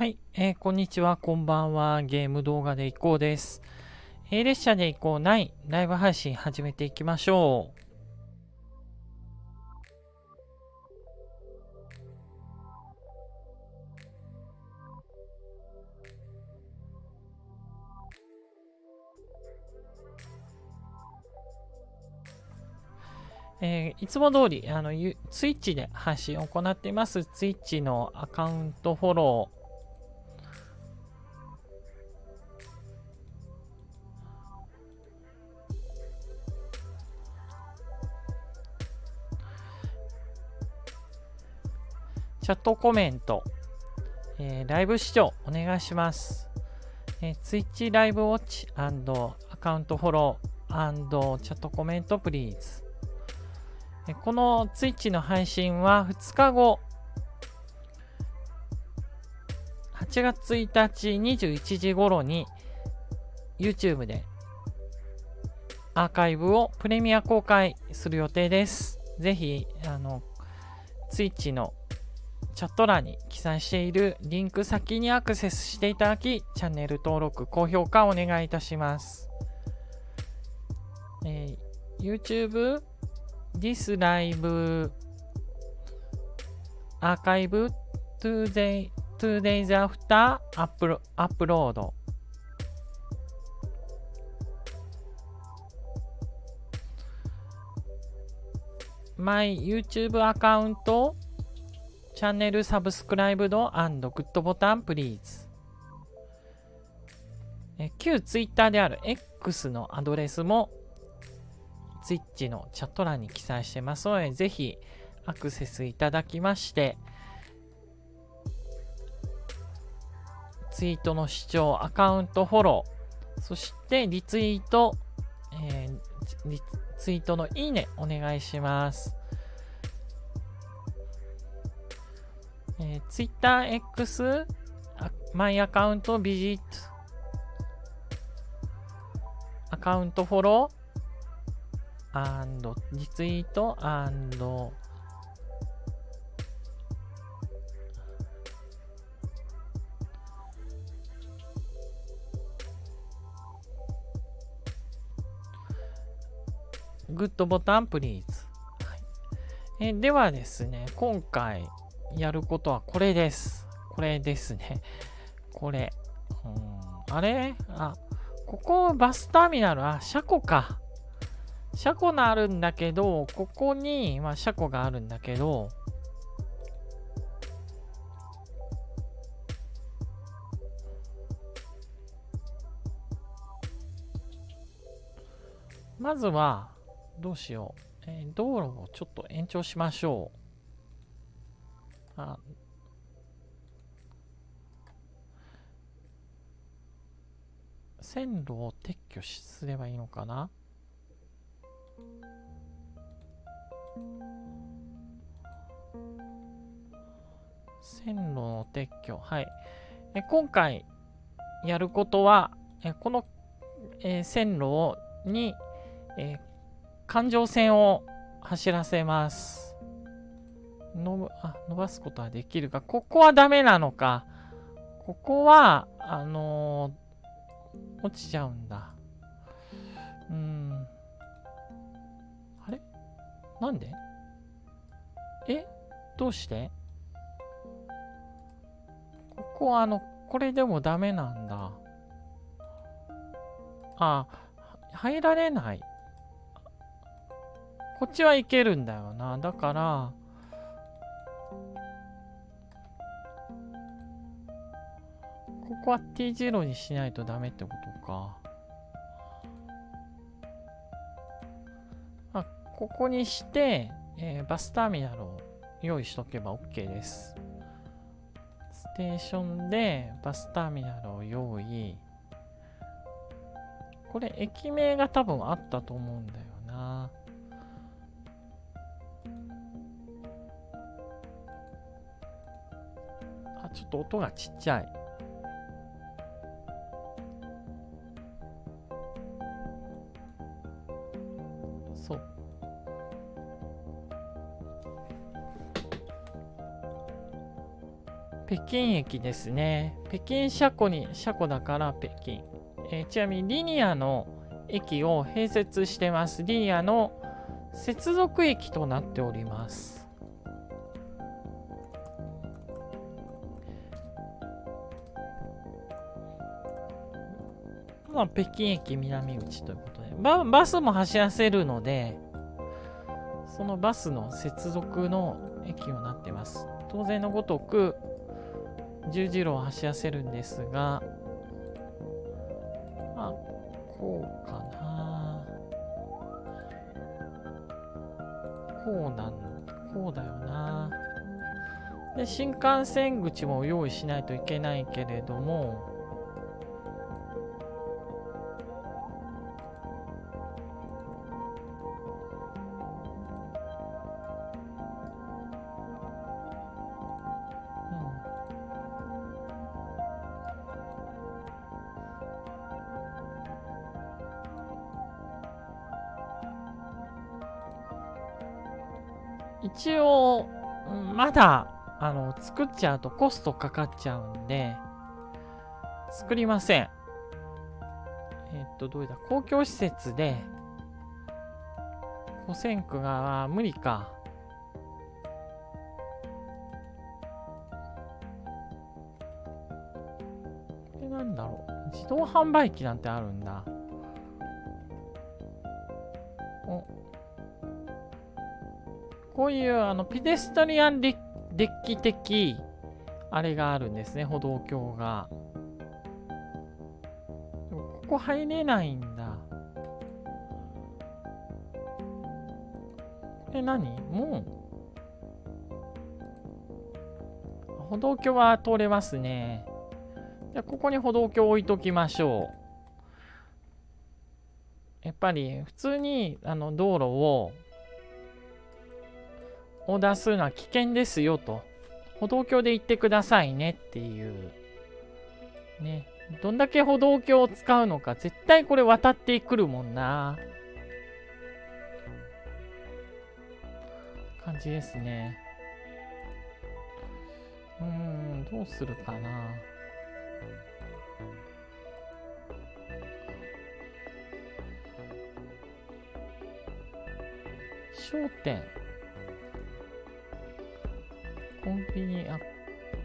はい、えー、こんにちは、こんばんは。ゲーム動画でいこうです。A 列車で行こう9ライブ配信始めていきましょう。えー、いつも通り、あの、ツイッチで配信を行っています。ツイッチのアカウントフォロー、チャットコメント、えー、ライブ視聴お願いします。えー、Twitch ライブウォッチアカウントフォローチャットコメントプリーズ。えこの Twitch の配信は2日後、8月1日21時頃に YouTube でアーカイブをプレミア公開する予定です。ぜひ、あの、Twitch のチャット欄に記載しているリンク先にアクセスしていただき、チャンネル登録、高評価お願いいたします。えー、YouTube、This Live、アーカイブ、2 day, days after アップアップロード。My YouTube アカウントチャンネルサブスクライブドグッドボタンプリーズ。え旧 Twitter である X のアドレスも Twitch のチャット欄に記載してますので、ぜひアクセスいただきまして、ツイートの視聴、アカウントフォロー、そしてリツイート、えー、ツイートのいいねお願いします。えー、Twitter X、 my account visit、account follow、and、retweet、and、good button please。はい、えではですね、今回、やることはこれです。これですね。これ。うん、あれ？あ、ここバスターミナル、あ、車庫か。車庫があるんだけど、ここに、まあ、車庫があるんだけど、まずは、どうしよう。えー、道路をちょっと延長しましょう。あ線路を撤去すればいいのかな？線路の撤去。はい。え今回やることは、えこの、えー、線路に、えー、環状線を走らせます。のあ伸ばすことはできるが、ここはダメなのか。ここは、あのー、落ちちゃうんだ。うん。あれ？なんで？え？どうして？ここはあの、これでもダメなんだ。あ、入られない。こっちはいけるんだよな。だから、ここは T0 にしないとダメってことか。あ、ここにして、えー、バスターミナルを用意しとけば OK です。ステーションでバスターミナルを用意。これ駅名が多分あったと思うんだよな。あ、ちょっと音がちっちゃい。北京駅ですね。北京車庫に、車庫だから北京。えー、ちなみにリニアの駅を併設してます。リニアの接続駅となっております。まあ、北京駅南口ということでバ、バスも走らせるので、そのバスの接続の駅になってます。当然のごとく、十字路を走らせるんですが、あ、こうかな。こうなん、こうだよな。で、新幹線口も用意しないといけないけれども、作っちゃうとコストかかっちゃうんで、作りません。えっと、どうだ、公共施設で、古戦区が無理か。これなんだろう？自動販売機なんてあるんだ。こういうあのピデストリアンデッキ的あれがあるんですね、歩道橋が。ここ入れないんだ。これ何？もう。歩道橋は通れますね。じゃここに歩道橋置いときましょう。やっぱり普通にあの道路を横断するのは危険ですよと。歩道橋で行ってくださいねっていう。ね。どんだけ歩道橋を使うのか、絶対これ渡ってくるもんな。感じですね。うん、どうするかな。焦点。コンビニ、あ、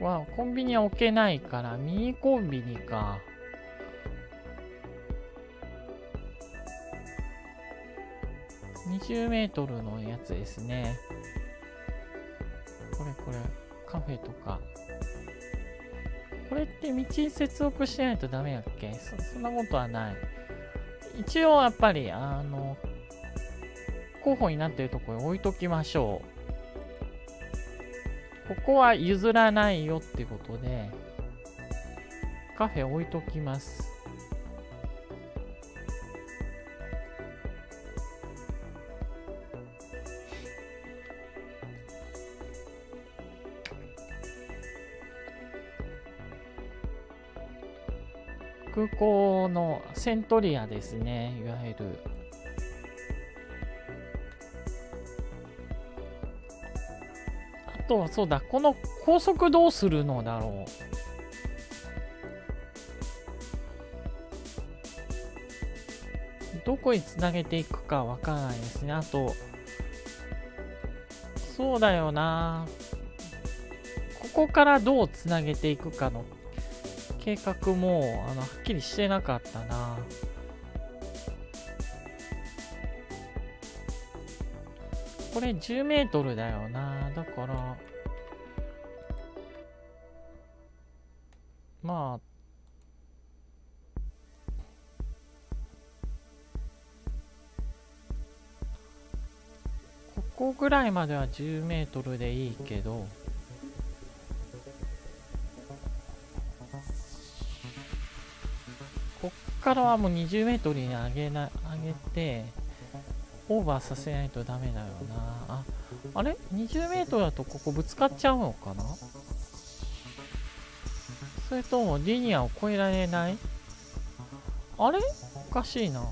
は、コンビニは置けないから、ミニコンビニか。20メートルのやつですね。これこれ、カフェとか。これって道に接続しないとダメやっけ？そそんなことはない。一応やっぱり、あの、候補になっているところに置いときましょう。ここは譲らないよってことで、カフェ置いときます。空港のセントリアですね、いわゆる。と、そうだ、この高速どうするのだろう。どこにつなげていくかわからないですね。あと、そうだよな。ここからどうつなげていくかの計画も、あの、はっきりしてなかったな。れ10メートルだよな。だから、まあ、ここぐらいまでは10メートルでいいけど、こっからはもう20メートルに上げな、上げて、オーバーさせないとダメだよな。あ、あれ？20m だとここぶつかっちゃうのかな？それともリニアを越えられない？あれ？おかしいな。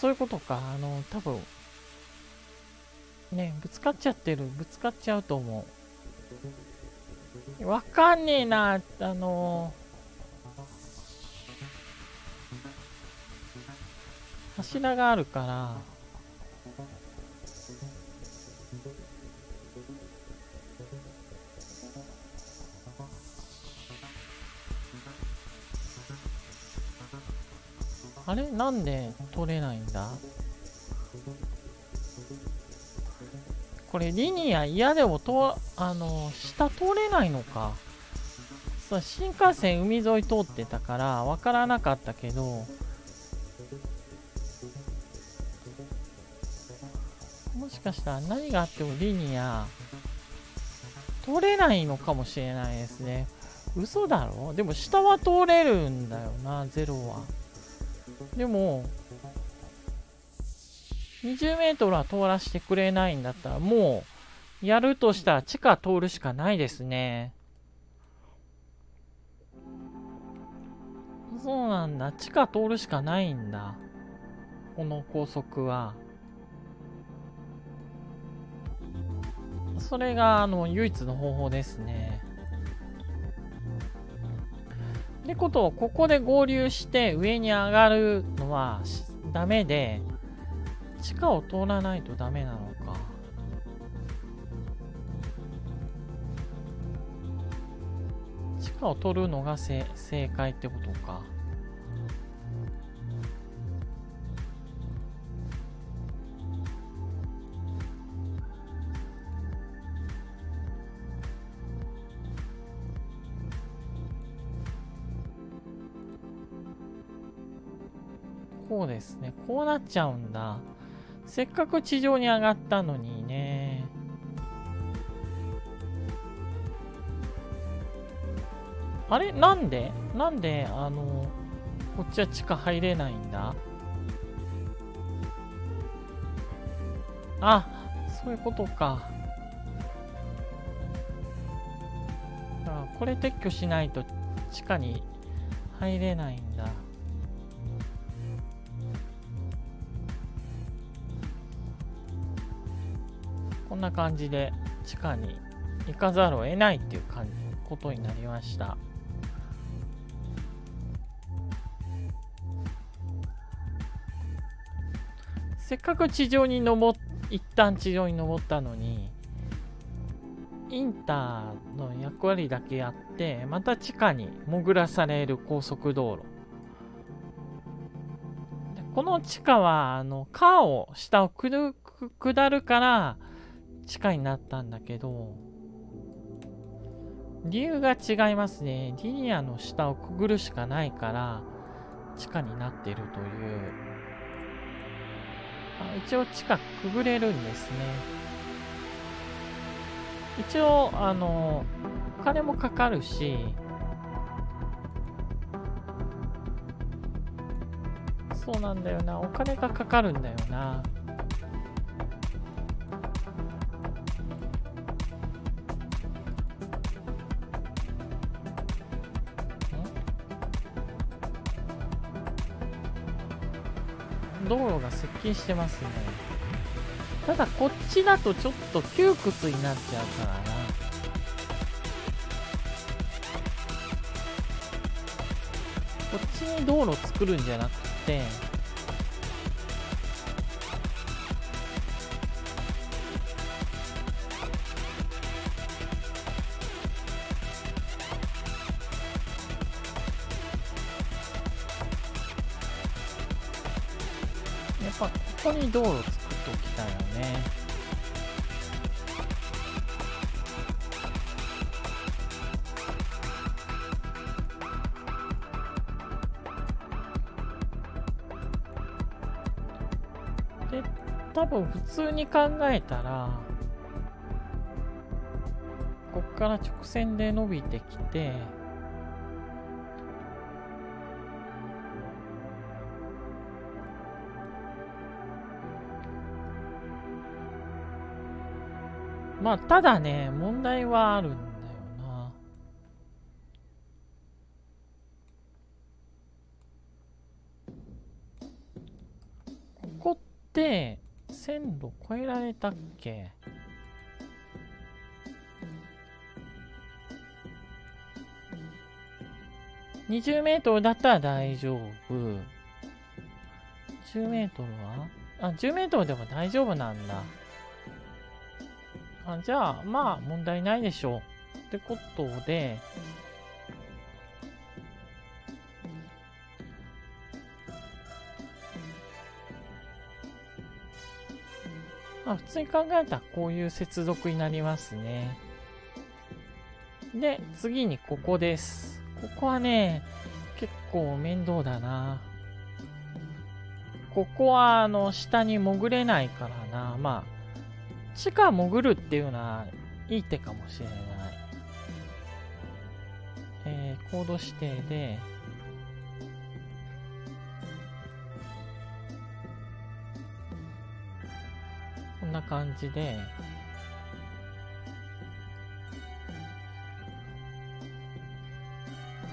そういうことか。あの、多分、ね、ぶつかっちゃってる。ぶつかっちゃうと思う。わかんねえな、あの柱があるから、あれ？なんで？取れないんだ。これリニア嫌でもとあの下通れないのか。そう新幹線海沿い通ってたから分からなかったけどもしかしたら何があってもリニア通れないのかもしれないですね。嘘だろ？でも下は通れるんだよなゼロは。でも、20メートルは通らせてくれないんだったら、もう、やるとしたら地下通るしかないですね。そうなんだ。地下通るしかないんだ。この高速は。それが、あの、唯一の方法ですね。ってことをここで合流して上に上がるのはダメで地下を通らないとダメなのか地下を取るのが正解ってことかこうですね。こうなっちゃうんだ。せっかく地上に上がったのにね。あれ？なんで？なんで、あの、こっちは地下入れないんだ？あ、そういうことか。だからこれ撤去しないと地下に入れないんだ。な感じで地下に行かざるを得ないっていう感じことになりました。せっかく地上に登っ一旦地上に登ったのにインターの役割だけやってまた地下に潜らされる高速道路。この地下はあの川を下を下るから地下になったんだけど、理由が違いますね。リニアの下をくぐるしかないから、地下になっているという。あ一応地下くぐれるんですね。一応、あの、お金もかかるし、そうなんだよな。お金がかかるんだよな。道路が接近してますね。ただこっちだとちょっと窮屈になっちゃうからな。こっちに道路作るんじゃなくて、道路作っておきたいよね。で、多分普通に考えたら、こっから直線で伸びてきて、まあ、ただね、問題はあるんだよな。ここって線路越えられたっけ？20メートルだったら大丈夫。10メートルは？あ、10メートルでも大丈夫なんだ。あじゃあ、まあ、問題ないでしょう。ってことで、まあ、普通に考えたらこういう接続になりますね。で、次にここです。ここはね、結構面倒だな。ここは、あの、下に潜れないからな。まあ、地下潜るっていうのはいい手かもしれない。えー、コード指定で、こんな感じで、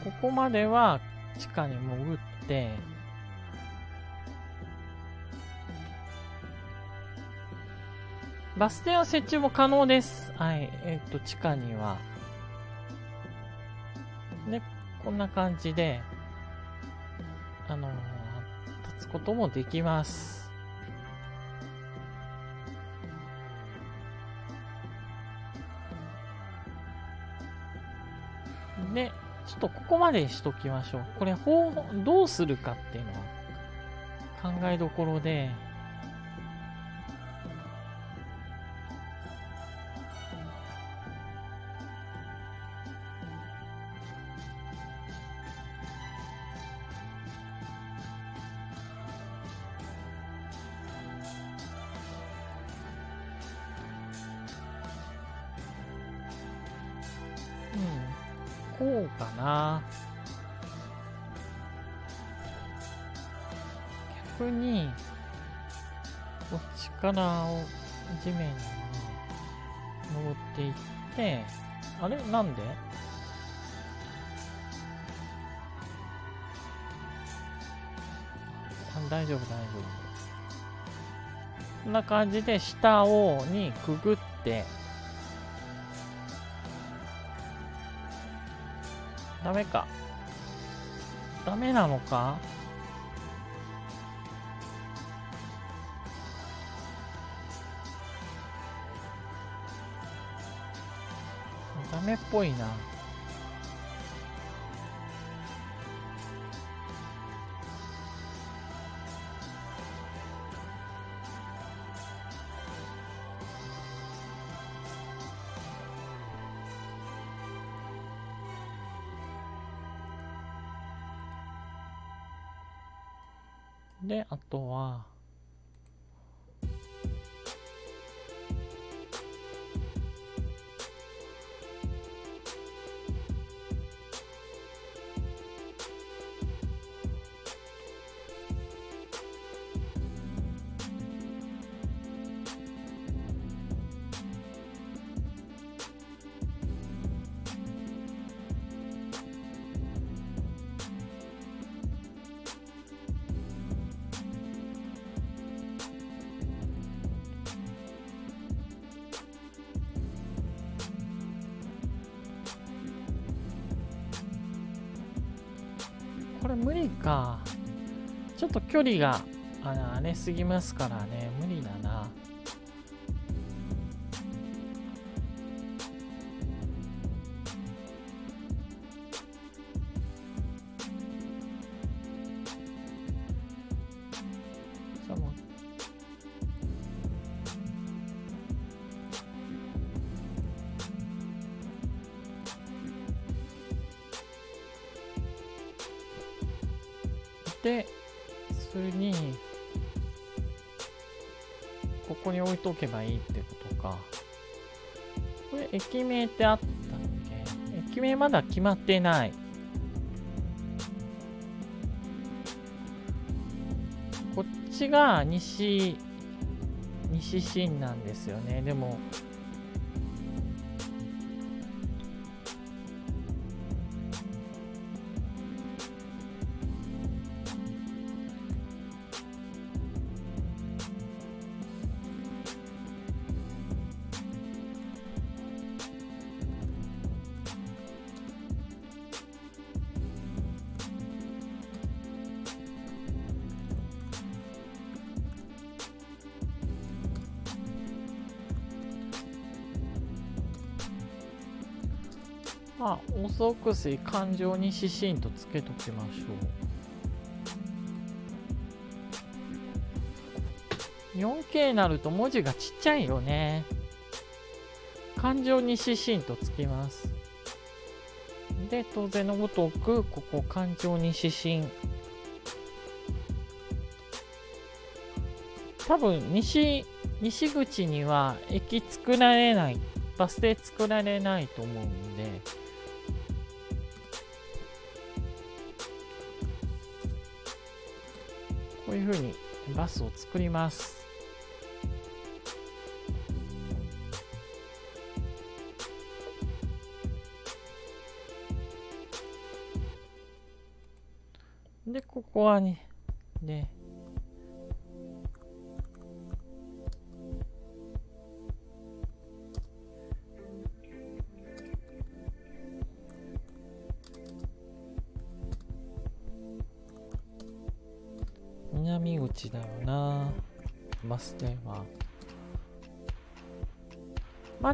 ここまでは地下に潜って、バス停の設置も可能です。はい。えっ、ー、と、地下には。で、こんな感じで、あのー、立つこともできます。で、ちょっとここまでしときましょう。これ、どうするかっていうのは考えどころで、っちから地面に登っていって、あれ？なんで？大丈夫、大丈夫。こんな感じで下をにくぐって、ダメか。ダメなのか？メっぽいな。距離が、あれすぎますからね。無理だな。で、に、ここに置いとけばいいってことか。これ、駅名ってあったっけ？駅名まだ決まってない。こっちが西、西新なんですよね。でも、まあ、オーソドックスに感情に指針とつけときましょう。4K になると文字がちっちゃいよね。感情に指針とつきます。で、当然のごとく、ここ感情に指針。多分、西、西口には駅作られない、バス停作られないと思うんで、バスを作ります。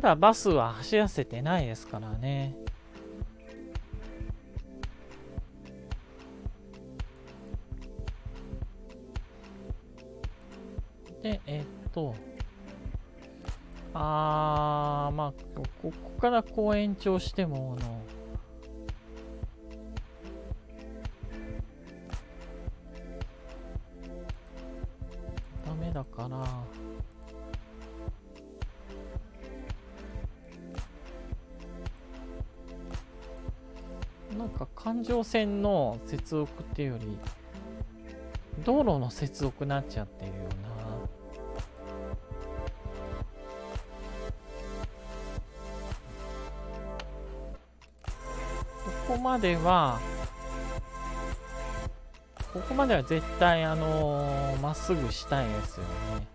だバスは走らせてないですからね。でえっとあーまあここからこう延長してもあの線の接続っていうより道路の接続になっちゃってるよなここまではここまでは絶対あのま、っすぐしたいですよね。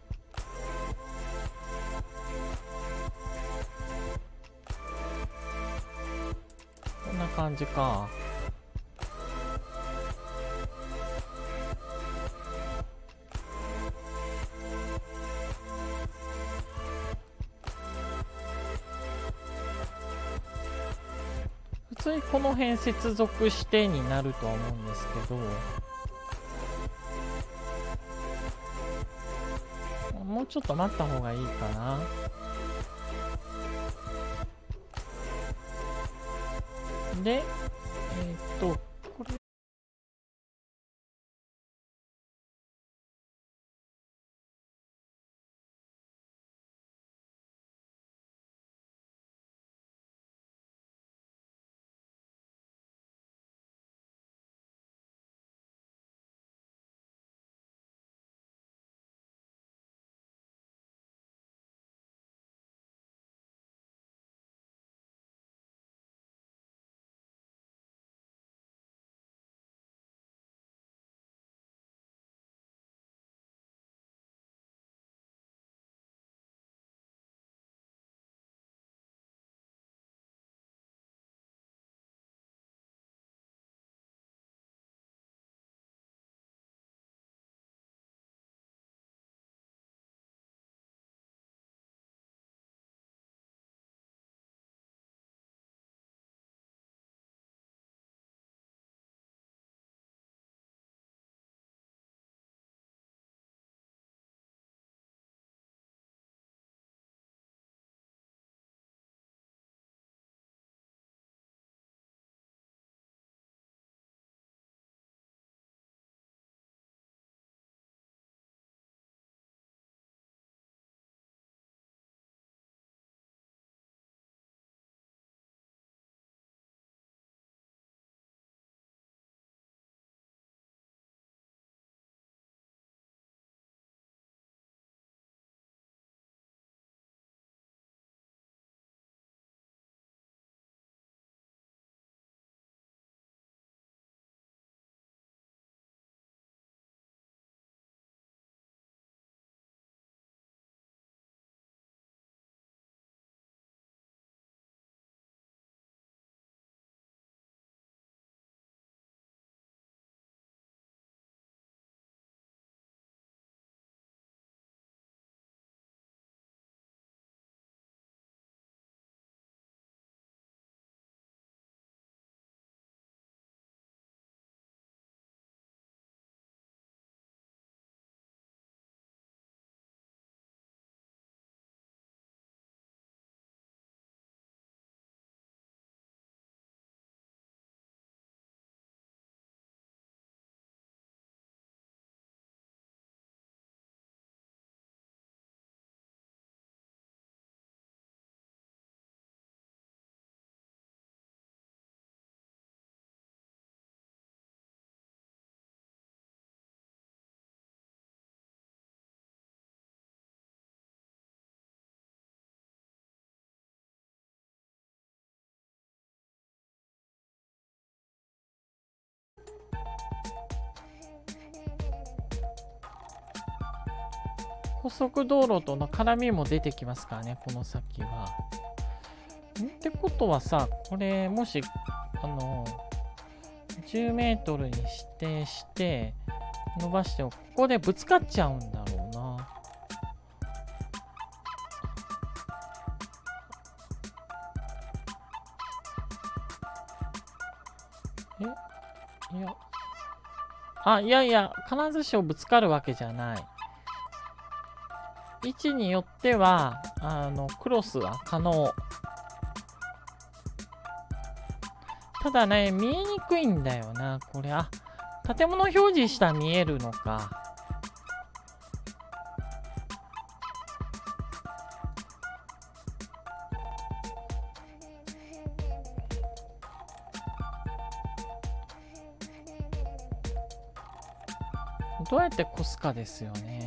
こんな感じか。の辺接続してになるとは思うんですけどもうちょっと待った方がいいかな。で、えー、っと、高速道路との絡みも出てきますからね、この先は。んってことはさ、これ、もし、あの、10メートルに指定して、伸ばしても、ここでぶつかっちゃうんだろうな。え？いや。あ、いやいや、必ずしもぶつかるわけじゃない。位置によっては、あの、クロスは可能。ただね、見えにくいんだよな、これ。あ、建物表示した見えるのか。どうやって越すかですよね。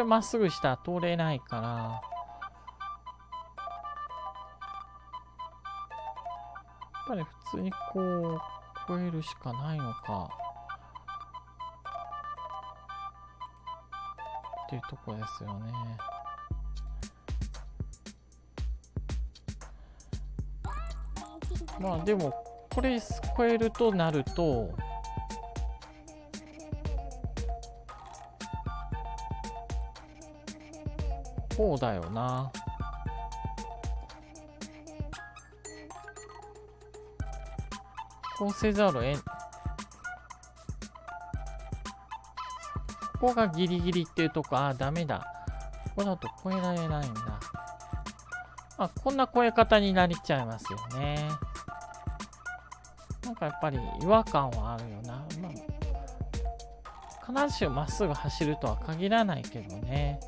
れまっすぐしたら通れないから、やっぱり普通にこう、越えるしかないのか。っていうとこですよね。まあでも、これ超えるとなると、こうだよな。こうせざるえん。ここがギリギリっていうとこ、あ、ダメだ。ここだと超えられないんだ。あ、こんな超え方になりちゃいますよね。なんかやっぱり違和感はあるよな。まあ、必ずしもまっすぐ走るとは限らないけどね。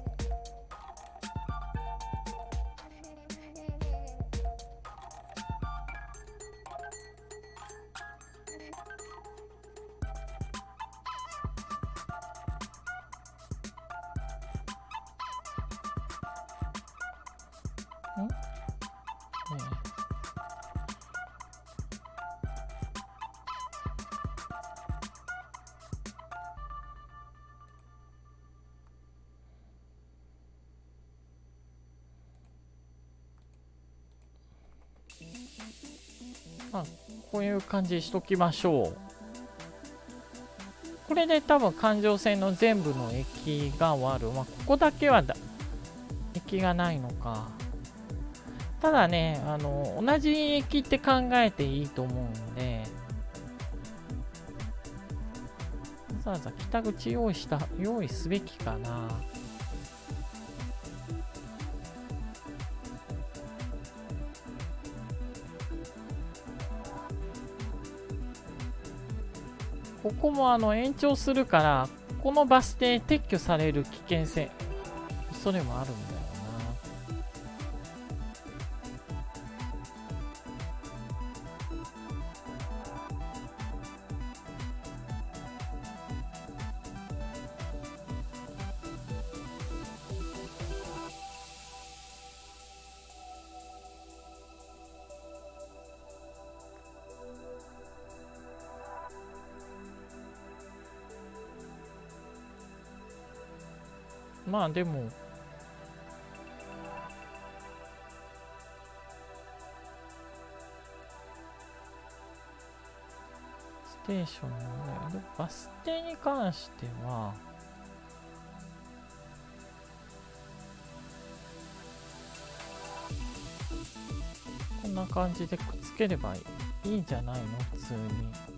感じしときましょう。これで多分環状線の全部の駅が終わる。まあ、ここだけはだ駅がないのか。ただね、あの、同じ駅って考えていいと思うんで、わざわざ北口用意した、用意すべきかな。ここもあの延長するから、このバス停撤去される危険性、それもあるんだ。でも、ステーションのね、バス停に関しては、こんな感じでくっつければいいんじゃないの？普通に。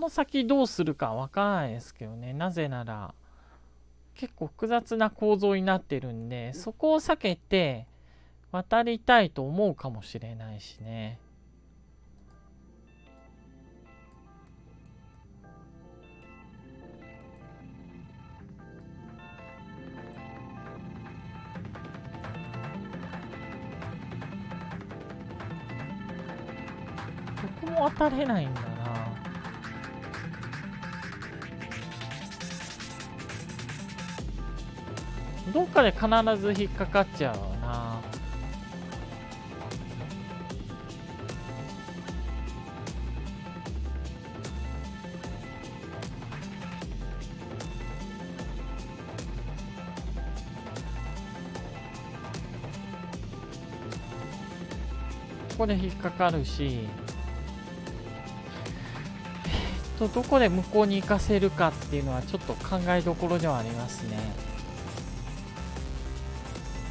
の先どうするかわからないですけどね。なぜなら結構複雑な構造になってるんでそこを避けて渡りたいと思うかもしれないしね。どこも当たれないんだどっかで必ず引っかかっちゃうな。ここで引っかかるし、と、どこで向こうに行かせるかっていうのはちょっと考えどころではありますね。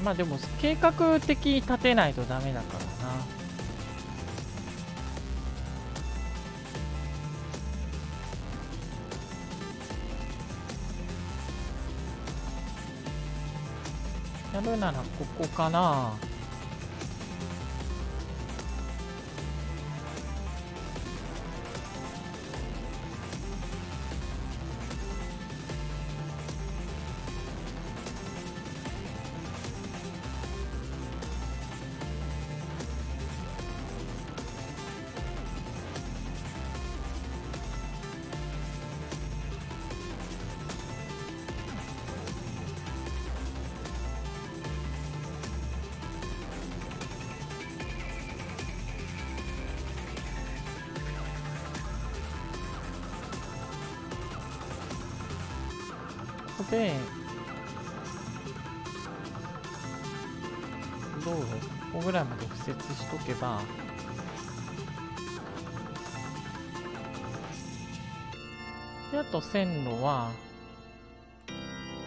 まあでも、計画的に立てないとダメだからな。やるならここかな。線路は、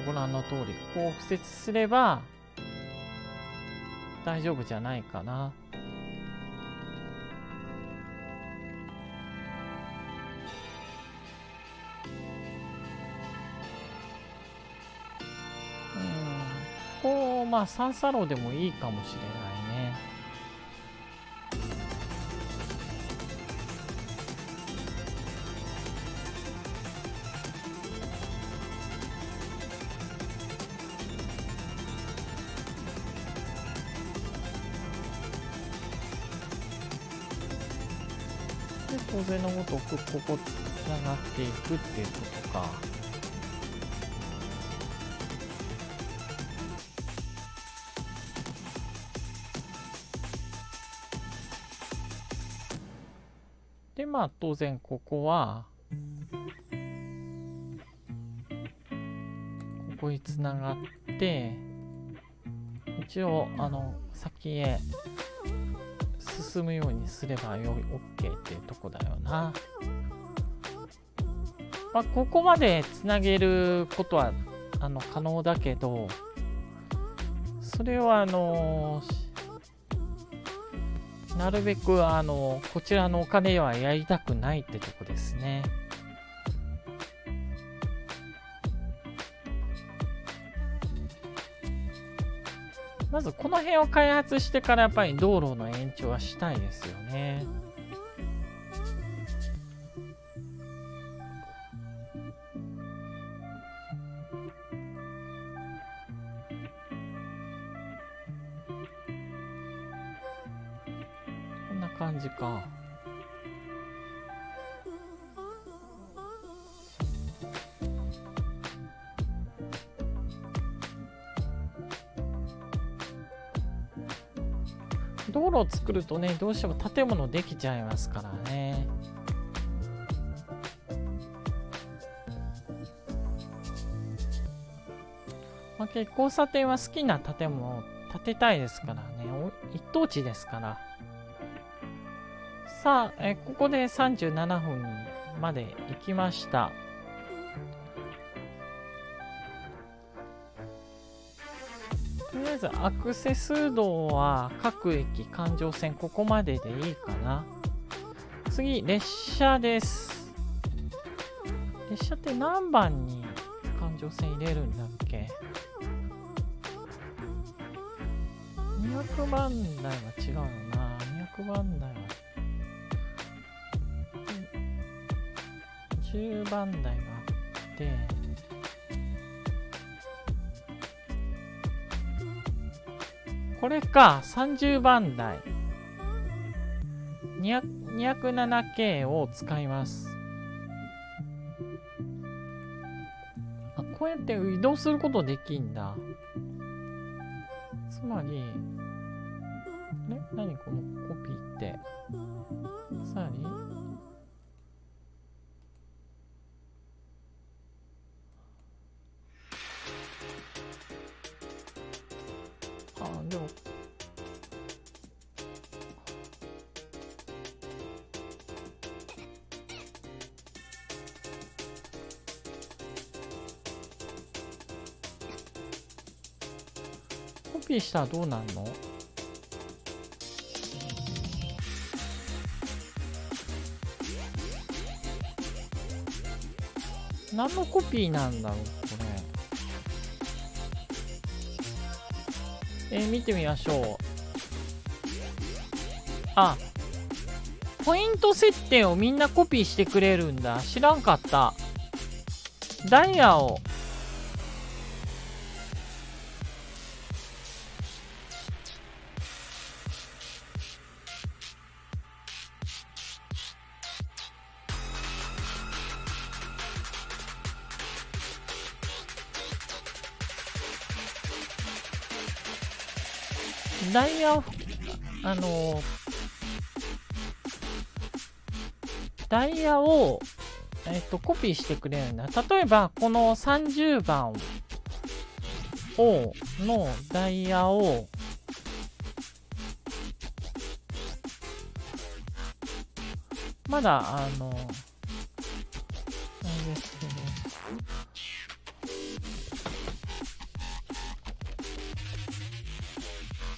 ご覧の通り、こう敷設すれば、大丈夫じゃないかな。うん。こう、まあ、三叉路でもいいかもしれないく、ここつながっていくっていうことか。で、まあ、当然ここは、ここにつながって、一応、あの、先へ進むようにすればよ、OK っていうとこだよな。まあ、ここまでつなげることは、あの、可能だけど、それは、あのなるべく、あの、こちらのお金はやりたくないってとこですね。まずこの辺を開発してからやっぱり道路の延長はしたいですよね。こんな感じか。道路を作るとね、どうしても建物できちゃいますからね。まあ、結交差点は好きな建物を建てたいですからね。一等地ですから。さあ、えここで37分まで行きました。とりあえずアクセス道は各駅環状線ここまででいいかな。次、列車です。列車って何番に環状線入れるんだっけ？200番台は違うよな200番台は10番台があってこれか。30番台。207K を使います。あこうやって移動することできんだ。つまりえ？何このコピーって。さらにピーしたらどうなんの？何のコピーなんだろうこれ。えー見てみましょう。あポイント設定をみんなコピーしてくれるんだ。知らんかった。ダイヤをあのダイヤを、えっと、コピーしてくれるんだ。例えば、この30番を、のダイヤを、まだ、あの、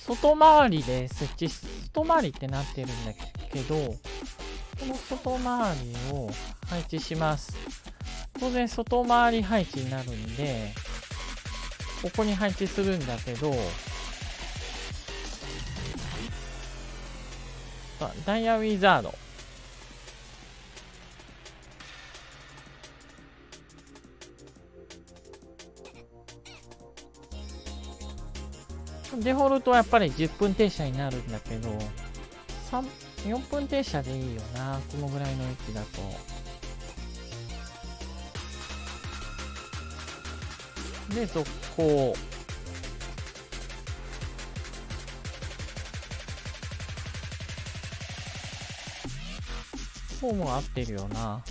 外回りで設置し、外回りってなってるんだけど、この外回りを配置します。当然外回り配置になるんで、ここに配置するんだけど、ダイヤウィザード。デフォルトはやっぱり10分停車になるんだけど、3 4分停車でいいよな、このぐらいの駅だと。で、続行。フォームは合ってるよな。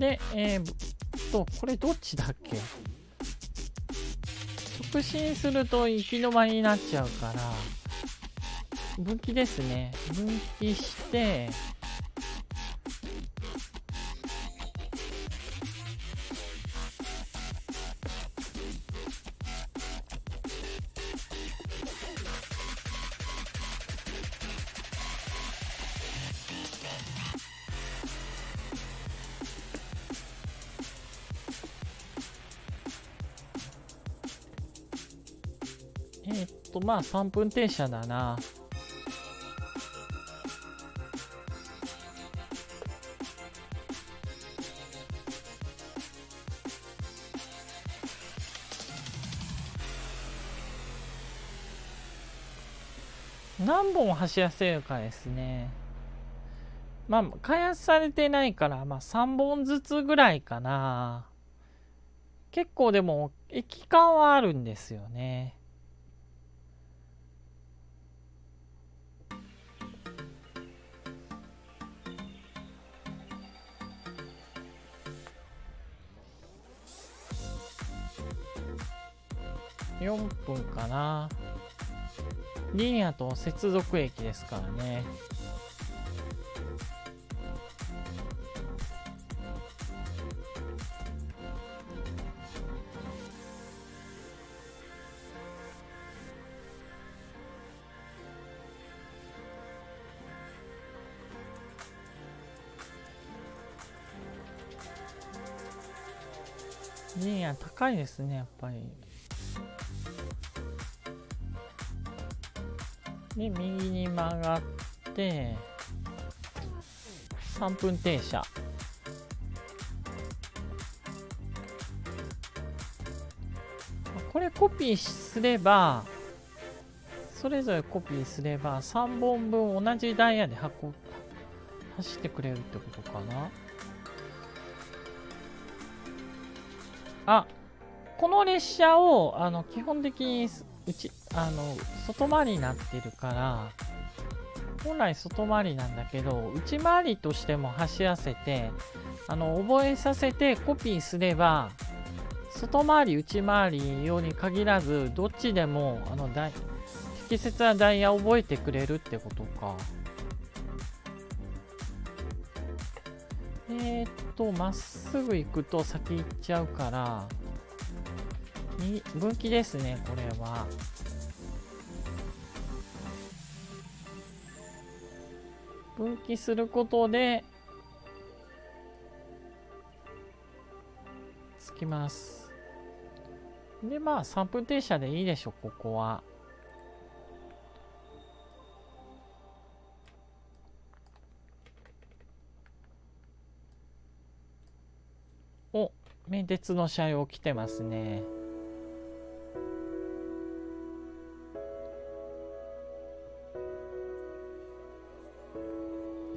で、えー、と、これどっちだっけ？直進すると行き止まりになっちゃうから、分岐ですね。分岐して、まあ3分停車だな。何本走らせるかですね。まあ、開発されてないから、まあ3本ずつぐらいかな。結構でも、駅間はあるんですよね。4分かなリニアと接続駅ですからねリニア高いですねやっぱり。で右に曲がって3分停車。これコピーすればそれぞれコピーすれば3本分同じダイヤで運走ってくれるってことかな。あこの列車をあの基本的にうちあの外回りになってるから本来外回りなんだけど内回りとしても走らせてあの覚えさせてコピーすれば外回り内回り用に限らずどっちでもあの適切なダイヤ覚えてくれるってことか。えー、っとまっすぐ行くと先行っちゃうから分岐ですねこれは。分岐することで着きます。でまあ3分停車でいいでしょここは。お名鉄の車両来てますね。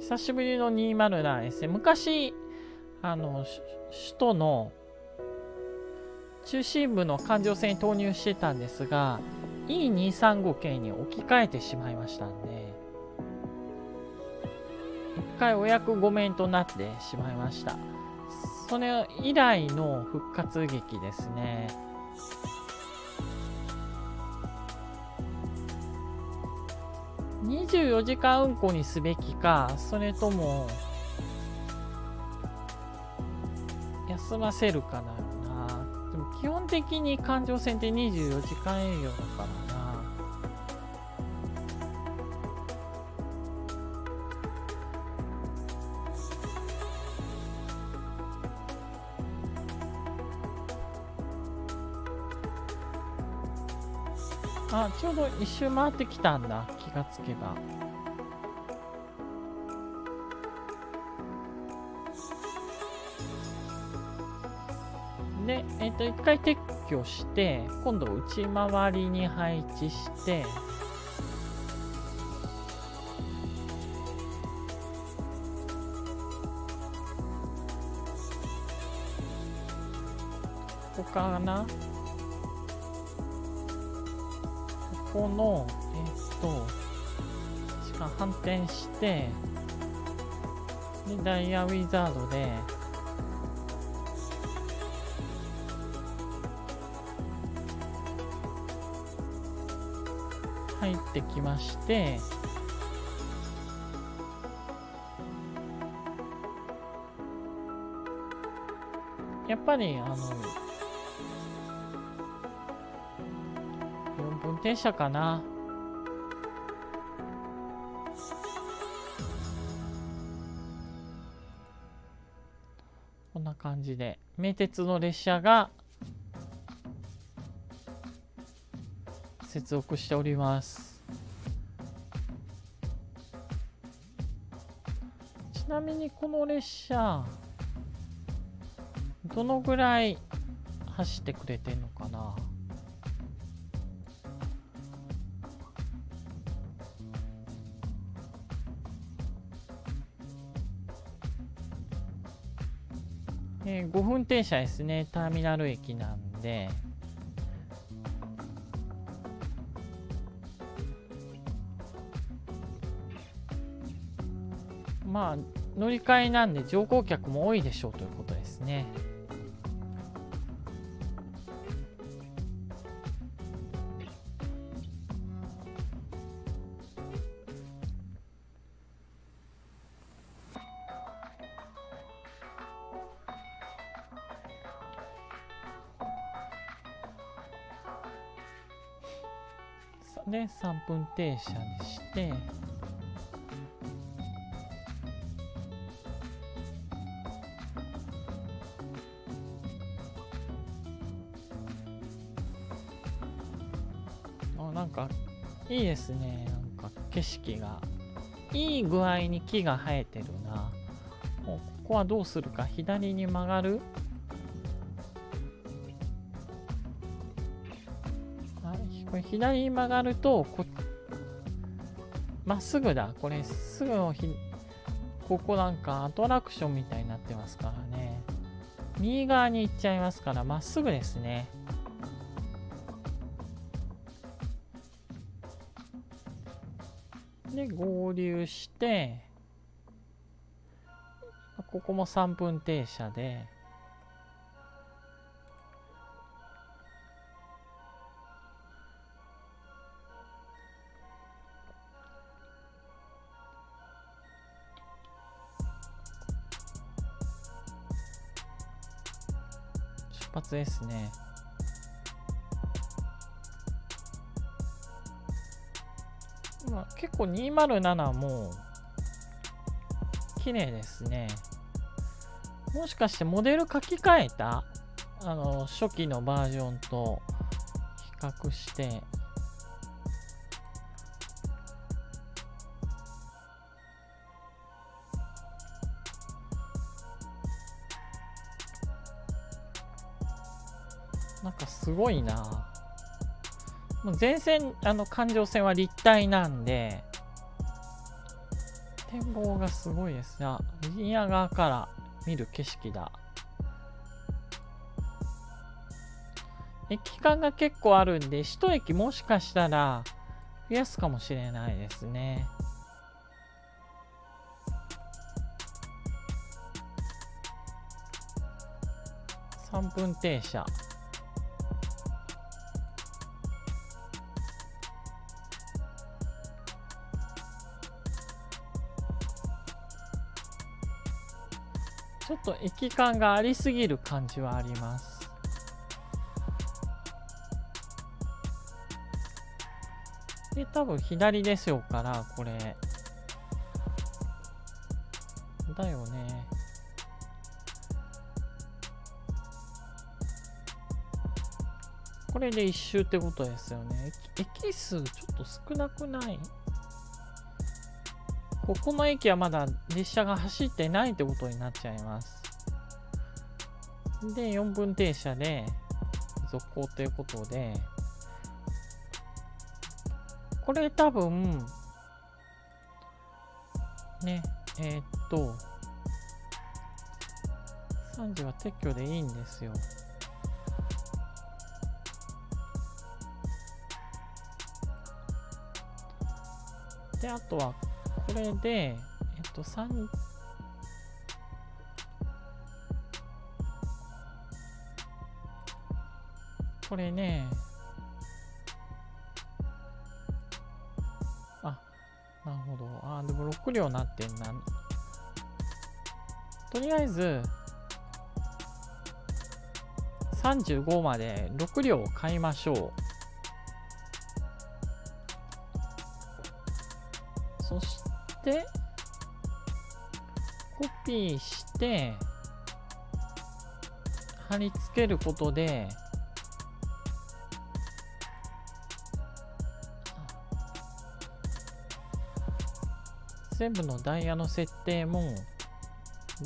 久しぶりの207ですね。昔、あの、首都の中心部の環状線に投入してたんですが、E235 系に置き換えてしまいましたんで、一回お役御免となってしまいました。それ以来の復活劇ですね。24時間運行にすべきか、それとも、休ませるかなよな。でも基本的に環状線って24時間営業だからちょうど一周回ってきたんだ。気がつけば。で、えっ、ー、と、一回撤去して、今度内回りに配置して、ここかな？この、えっ、と、しか反転して、で、ダイヤウィザードで、入ってきまして、やっぱり、あの、転車かな？こんな感じで名鉄の列車が接続しております。ちなみにこの列車どのぐらい走ってくれてんのかな？5分停車ですね。ターミナル駅なんで。まあ、乗り換えなんで乗降客も多いでしょうということですね。停車にしてあなんかいいですね。なんか景色が。いい具合に木が生えてるな。ここはどうするか。左に曲がる。これ左に曲がるとこっまっすぐだ。これすぐひここなんかアトラクションみたいになってますからね。右側に行っちゃいますからまっすぐですね。で合流してここも3分停車で当ですね。まあ、結構207も綺麗ですね。もしかしてモデル書き換えた？あの初期のバージョンと比較して。すごいな。もう全線あの環状線は立体なんで展望がすごいです。ね右側から見る景色だ。駅間が結構あるんで一駅もしかしたら増やすかもしれないですね。3分停車。と駅感がありすぎる感じはあります。で、多分左でしょうから、これ。だよね。これで一周ってことですよね。駅数ちょっと少なくない？ここの駅はまだ列車が走ってないってことになっちゃいます。で、4分停車で続行ということで、これ多分、ね、えー、っと、3時は撤去でいいんですよ。で、あとはこれで、えっと、3、これね、あ、なるほど。あ、でも6両なってんな。とりあえず、35まで6両を買いましょう。コピーして、貼り付けることで、全部のダイヤの設定も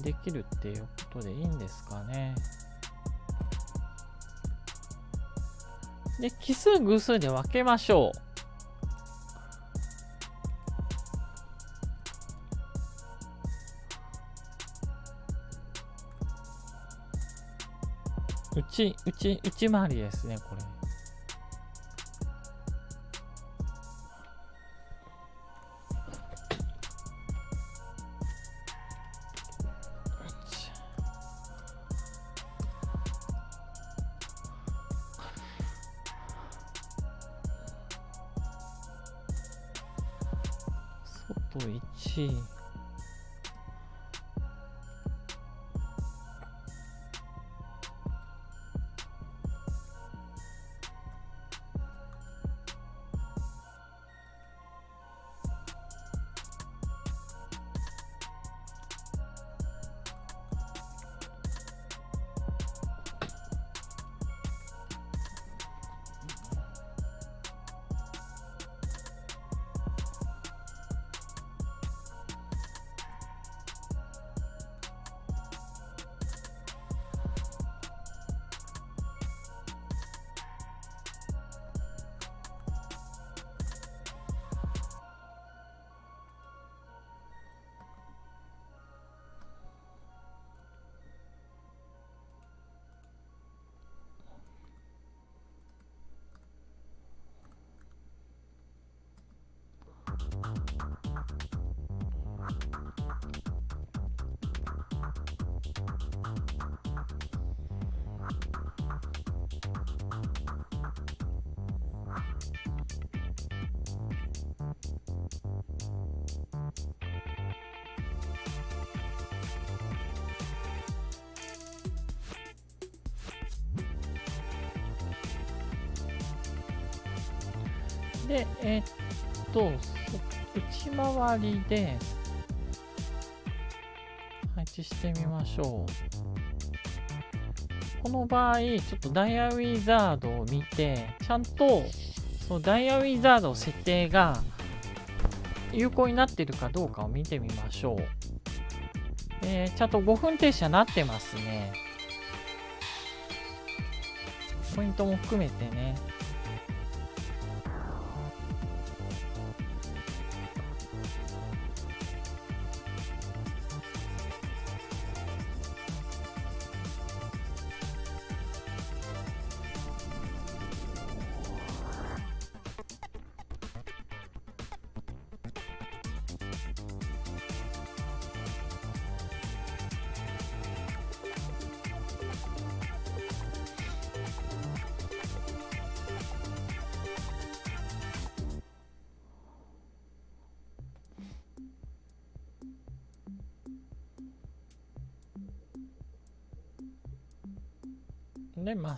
できるっていうことでいいんですかね。で、奇数偶数で分けましょう。内、内、内回りですね、これ。りで配置してみましょう。この場合、ちょっとダイヤウィザードを見て、ちゃんとそのダイヤウィザード設定が有効になっているかどうかを見てみましょう。えー、ちゃんと5分停車なってますね。ポイントも含めてね。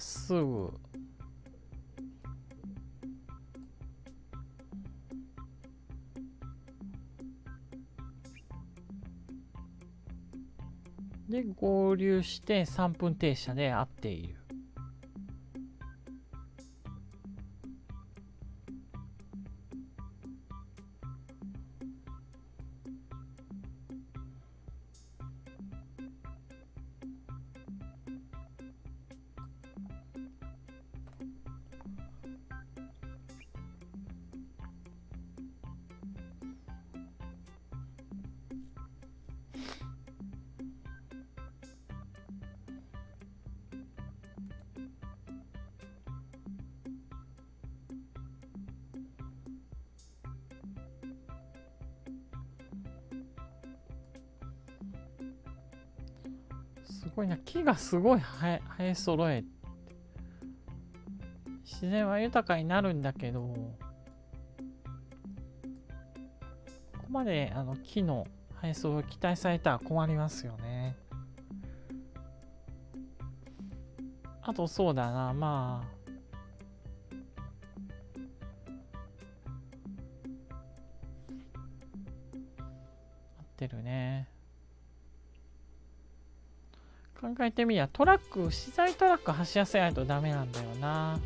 っすぐ。で、合流して3分停車で合っている。すごいな。木がすごい生え揃え。自然は豊かになるんだけどここまであの木の配送を期待されたら困りますよね。あとそうだな。まあ考えてみやトラック資材トラック走らせないとダメなんだよな。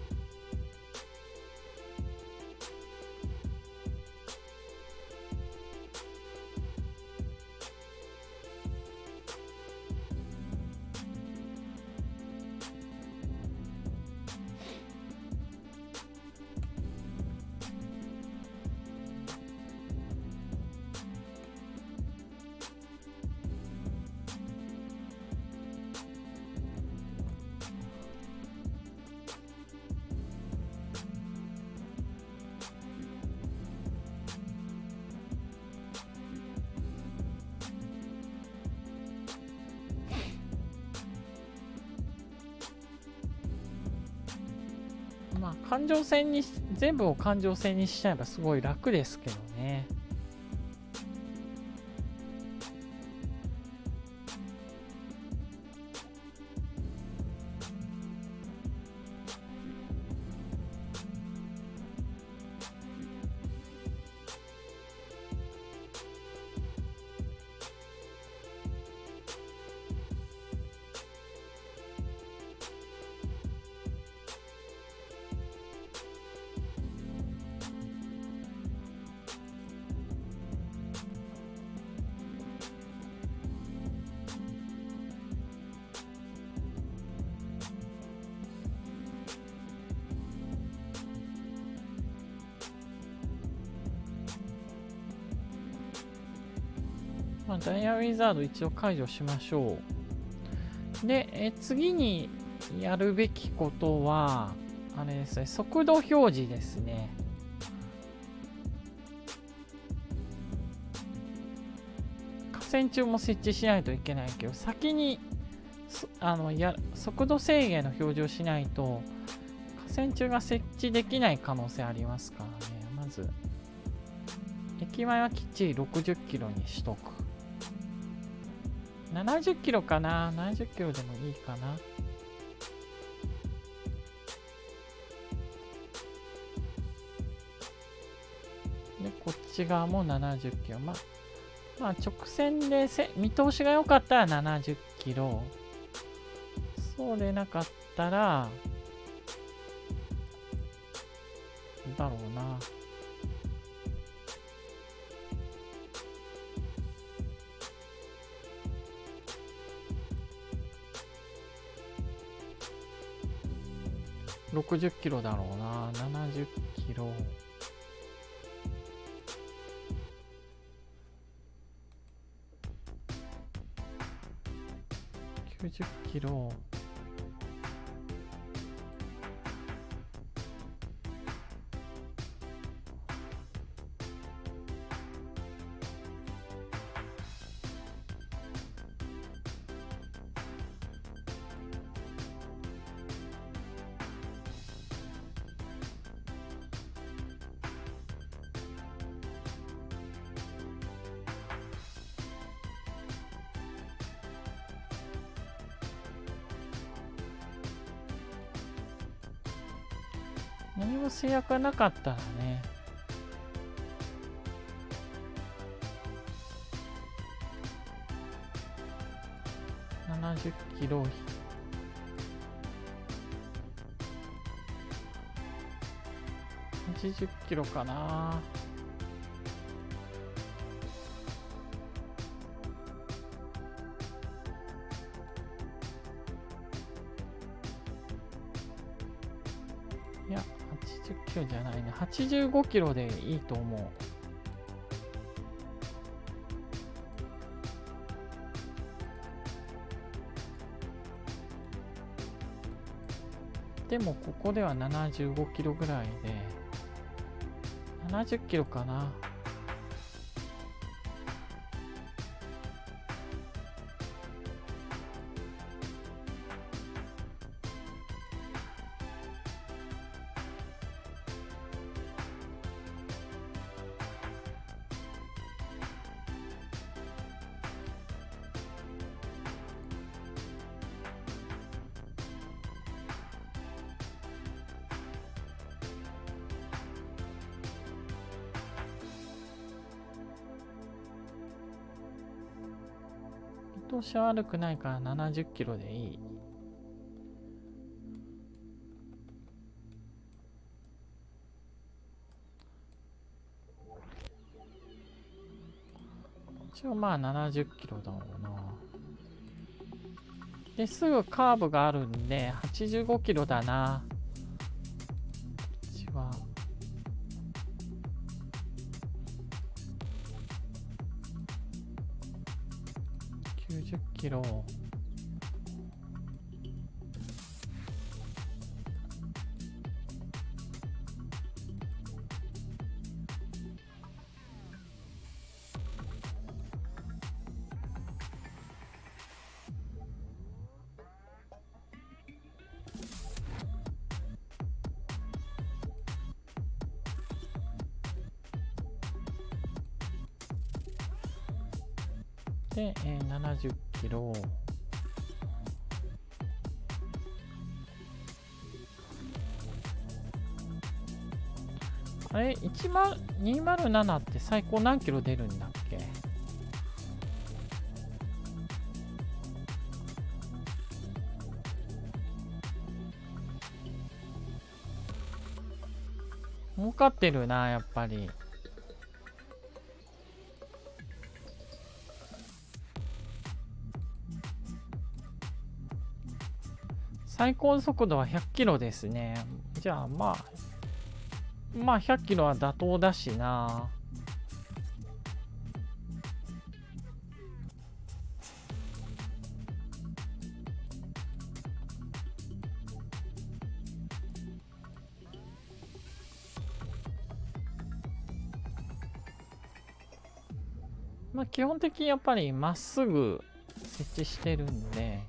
情線に全部を感情線にしちゃえばすごい楽ですけどウィザード一応解除しましょう。で、え次にやるべきことは、あれですね、速度表示ですね。河川中も設置しないといけないけど、先にあのや速度制限の表示をしないと、河川中が設置できない可能性ありますからね。まず、駅前はきっちり60キロにしとく。70キロかな ?70 キロでもいいかなこっち側も70キロ。まあ、まあ、直線でせ見通しが良かったら70キロ。そうでなかったら、60キロだろうな。70キロ。何も制約がなかったらね。70キロ。80キロかな。85キロでいいと思う。でもここでは75キロぐらいで、70キロかな。見通しは悪くないから70キロでいい。一応まあ70キロだろうな。で、すぐカーブがあるんで、85キロだな。キロ。207って最高何キロ出るんだっけ？儲かってるな、やっぱり。最高速度は100キロですね。じゃあまあ、まあ100キロは妥当だしな。まあ基本的にやっぱりまっすぐ設置してるんで、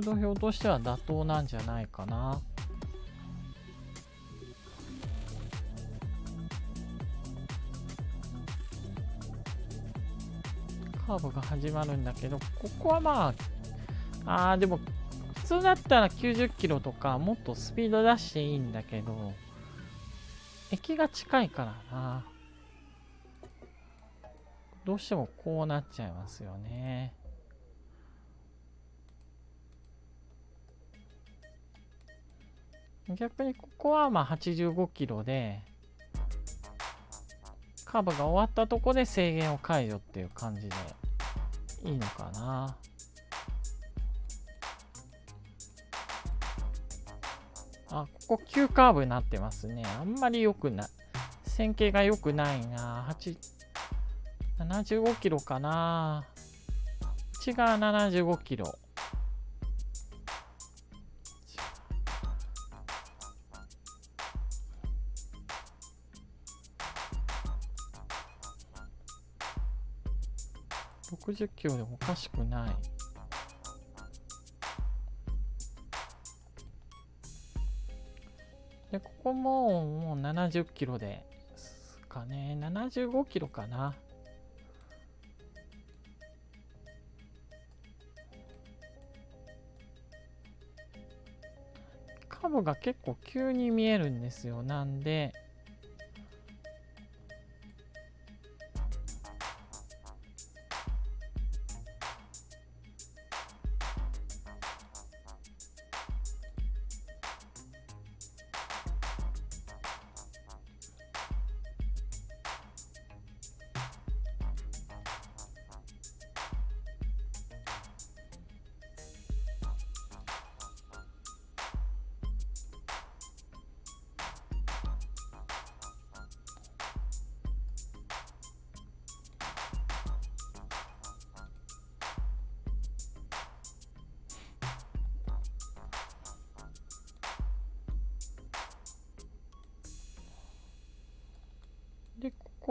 速度表としては妥当なんじゃないかな。カーブが始まるんだけど、ここはまあ、あー、でも、普通だったら90キロとか、もっとスピード出していいんだけど、駅が近いからな。どうしてもこうなっちゃいますよね。逆にここはまあ85キロで、カーブが終わったとこで制限を解除っていう感じでいいのかな。あ、ここ急カーブになってますね。あんまり良くない。線形が良くないな。8、75キロかな。内側75キロ。60キロでもおかしくない。で、ここももう70キロですかね。75キロかな。カーブが結構急に見えるんですよ。なんで、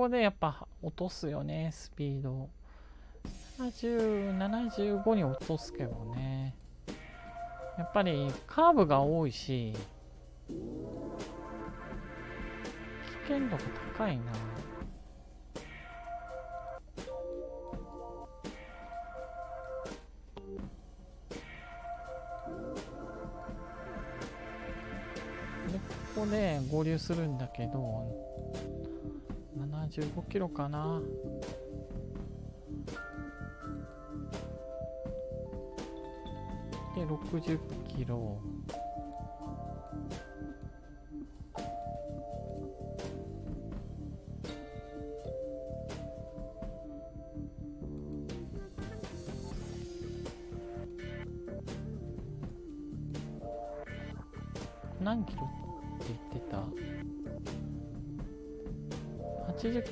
でやっぱ落とすよね、スピード。70、75に落とすけどね。やっぱりカーブが多いし、危険度が高いな。で、ここで合流するんだけど、75キロかな。で、60キロ。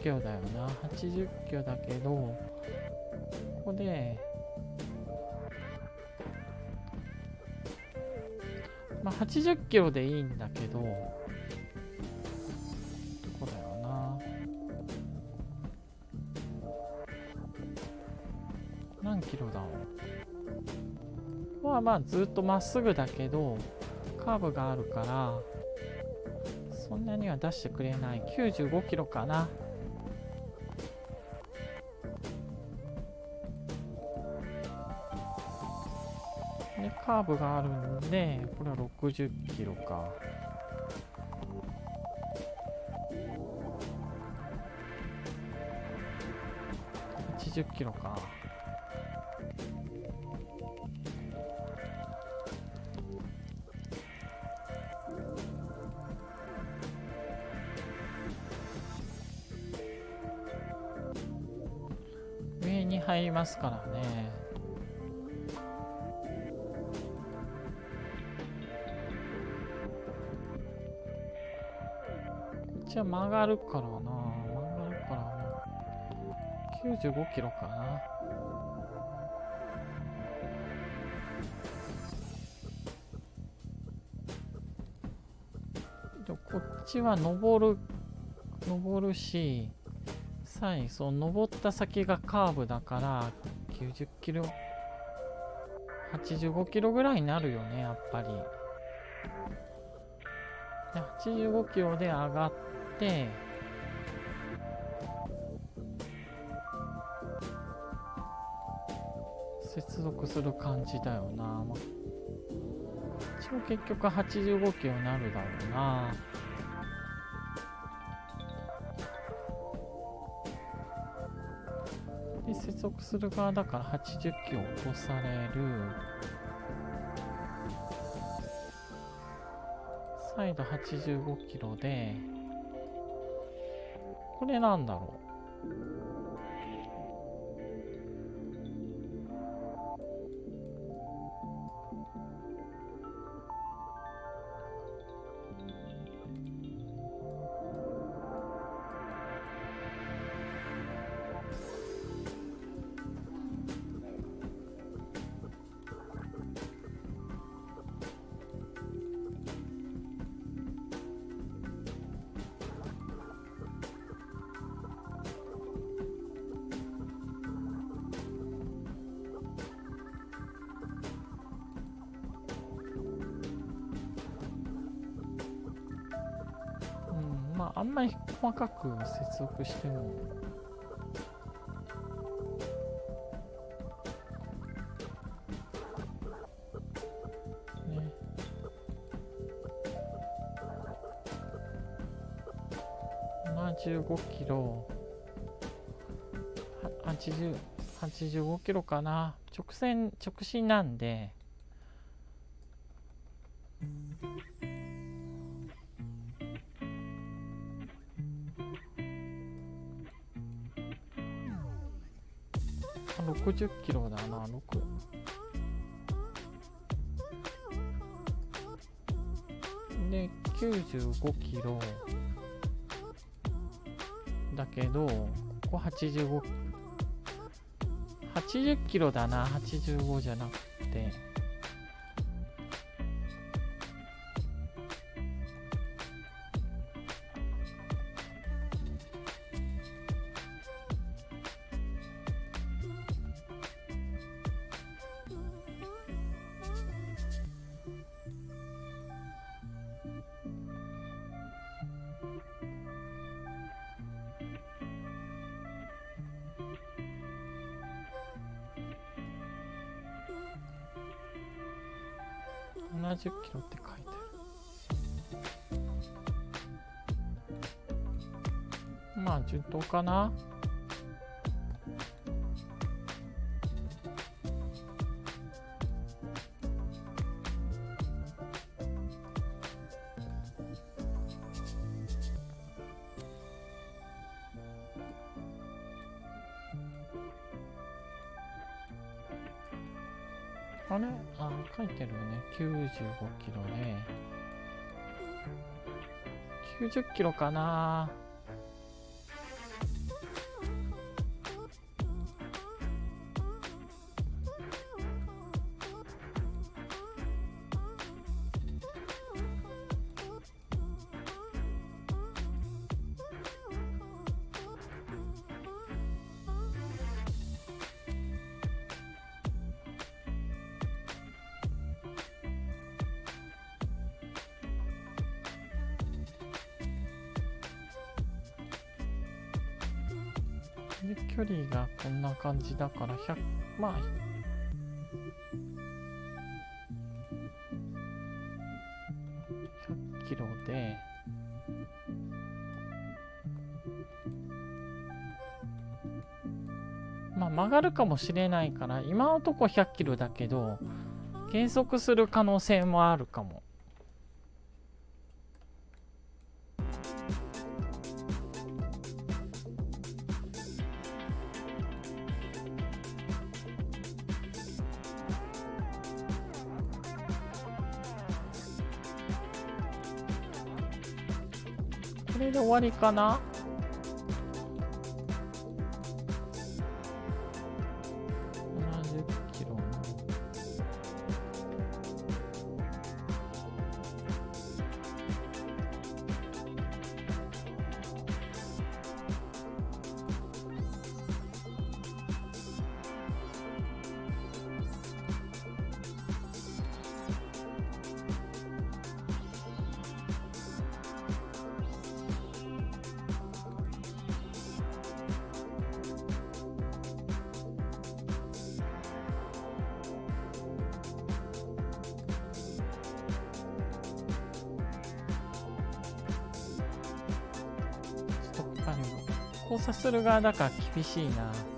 キロだよな。80キロだけどここでまあ80キロでいいんだけどここだよな。何キロだろう。ここはまあずっとまっすぐだけどカーブがあるからそんなには出してくれない。95キロかな。カーブがあるんでこれは60キロか。80キロか。上に入りますからね。ちは曲がるからな。曲がるから95キロかな。こっちは登る登るしさらにその登った先がカーブだから90キロ85キロぐらいになるよねやっぱり。で85キロで上がって。接続する感じだよな、まあ、一応結局85キロになるだろうな。で接続する側だから80キロ落とされる。再度85キロで。れなんだろ細かく接続しても。ね。75キロ。80 85キロかな。直線直進なんで。60キロだな、6。で、95キロ。だけど、ここ85、80キロだな、85じゃなくて。かなあれ？あ、書いてるよね。95キロで。90キロかな感じだから100まあ100キロでまあ曲がるかもしれないから今のとこ100キロだけど減速する可能性もあるかも。終わりかな？る側だから厳しいな。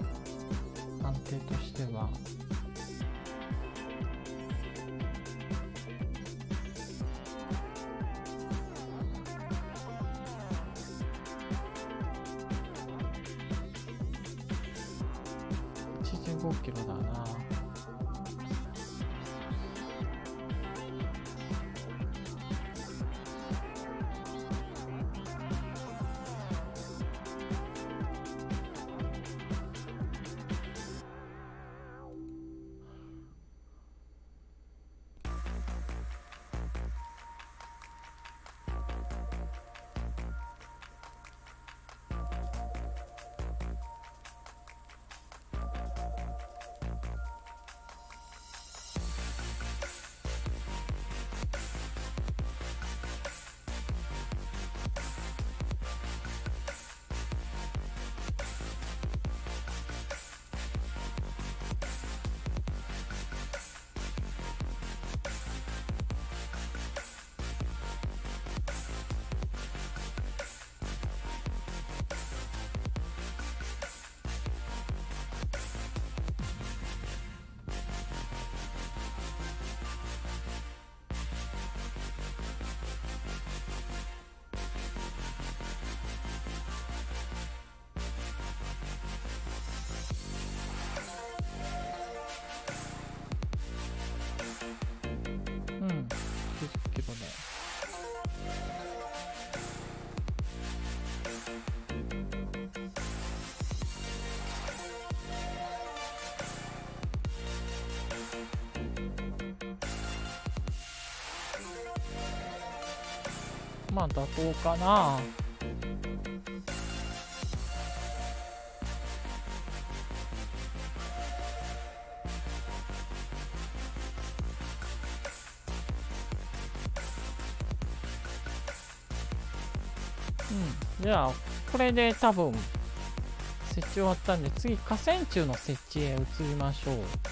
まあ妥当かな。うん。じゃあこれで多分設置終わったんで次河川中の設置へ移りましょう。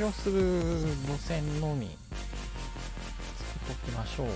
りあえず営業する路線のみ作っときましょう。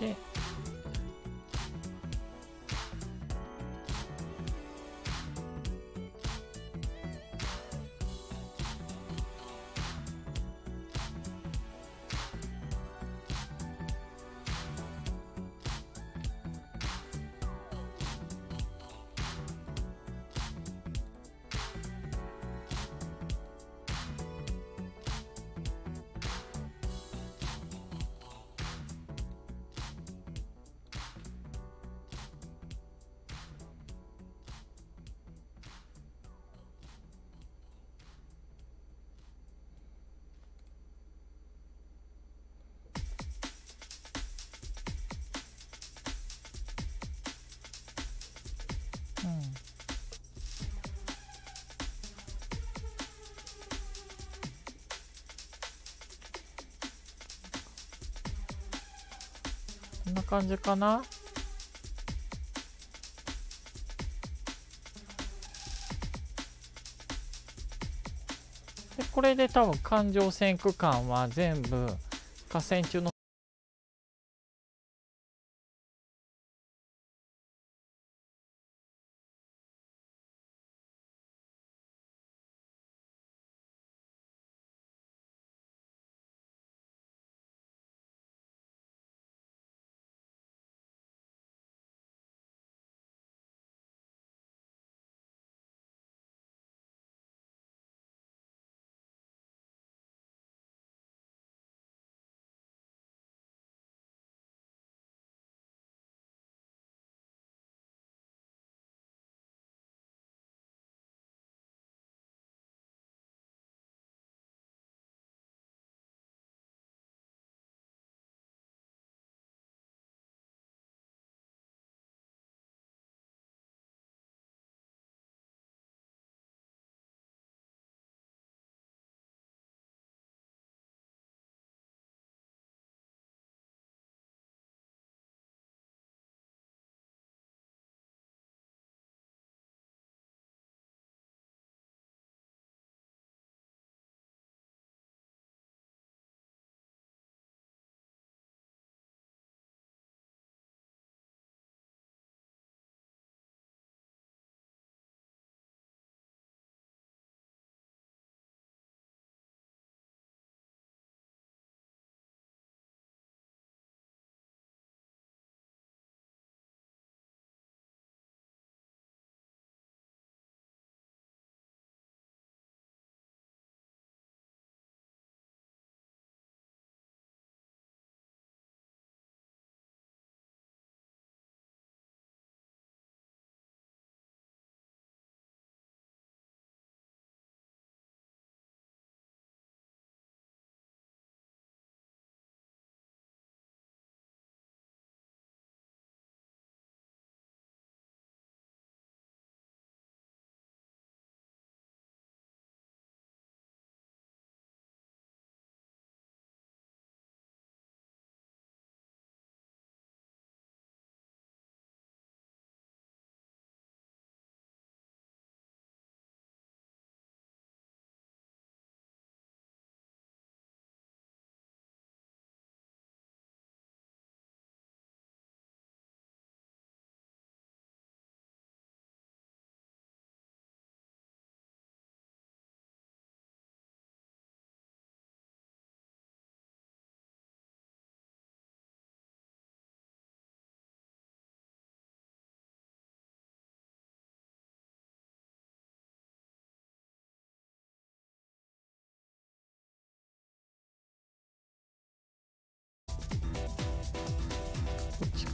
でこんな感じかな？でこれで多分環状線区間は全部河川中の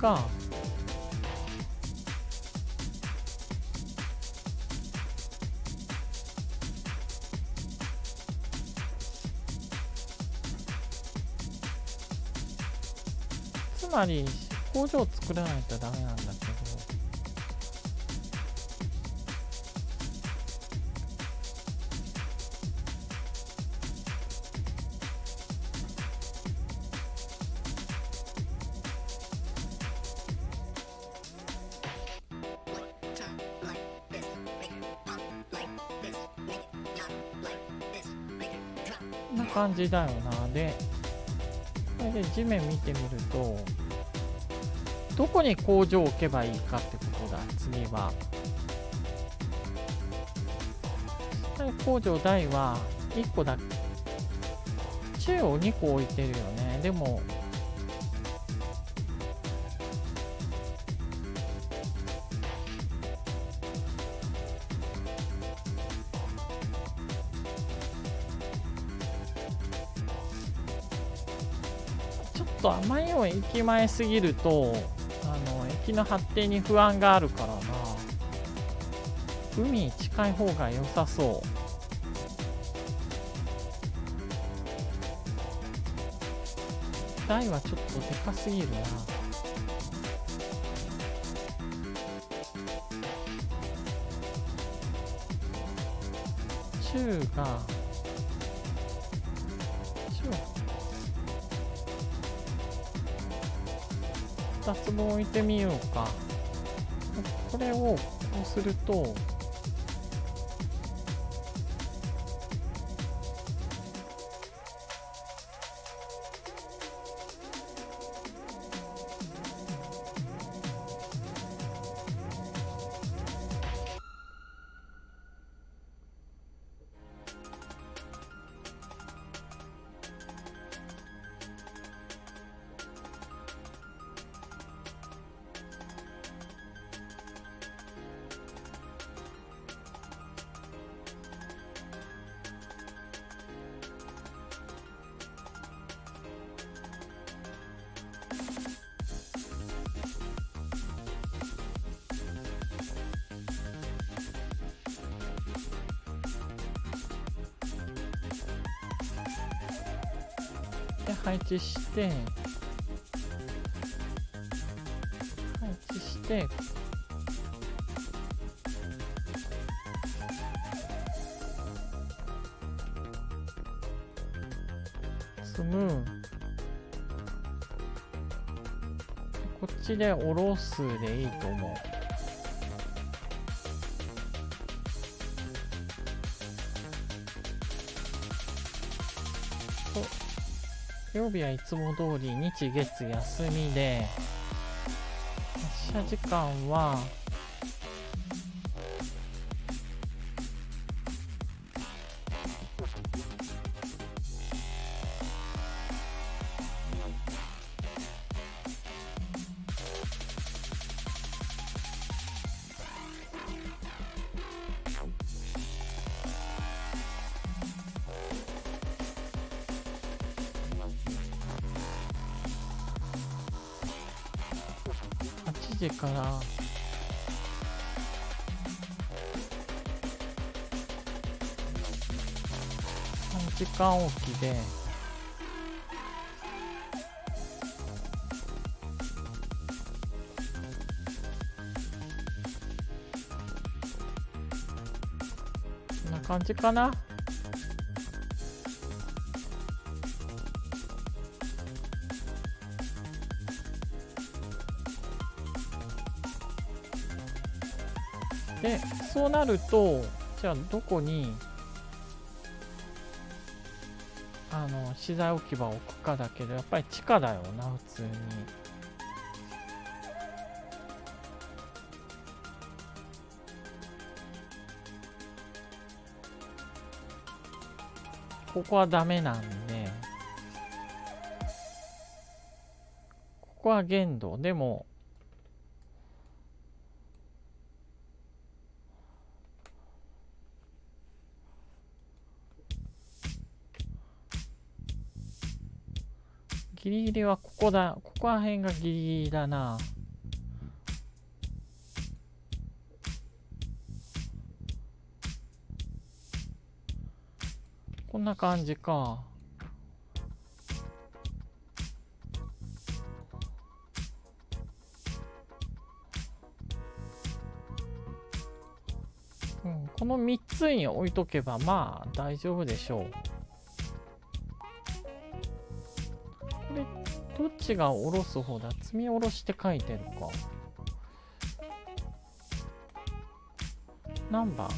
か。つまり工場を作らないとダメなんだけ感じだよな。でこれで地面見てみるとどこに工場を置けばいいかってことだ。次は。工場台は1個だけ。中央2個置いてるよね。でも駅前すぎるとあの駅の発展に不安があるからな。海近い方が良さそう。台はちょっとでかすぎるな。中が置いてみようか。これをこうするとでおろすでいいと思う。曜日はいつも通り日月休みで発車時間は時から3時間おきで。こんな感じかな。そうなるとじゃあどこにあの資材置き場を置くかだけどやっぱり地下だよな普通に。ここはダメなんで。ここは限度。でもギリはここだ。ここら辺がギリギリだな。こんな感じか。うん、この3つに置いとけばまあ大丈夫でしょう。どっちが下ろす方だ？積み下ろして書いてるか。何番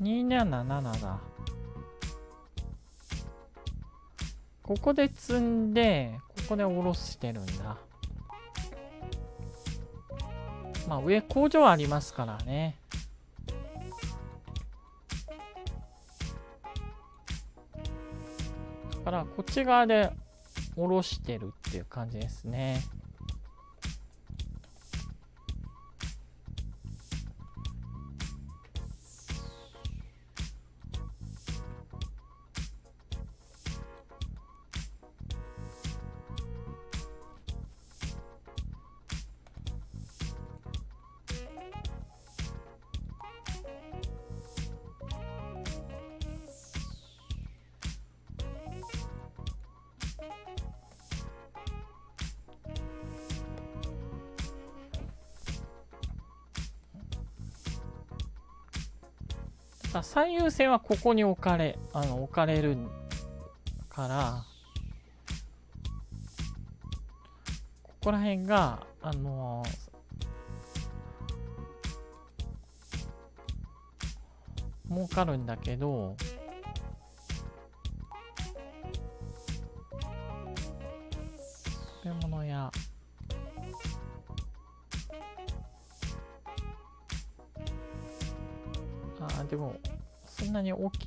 277だ。ここで積んで、ここで下ろしてるんだ。まあ上工場ありますからね。だからこっち側で下ろしてるっていう感じですね。最優先はここに置かれ、あの、置かれるから、ここら辺が、あのー、儲かるんだけど、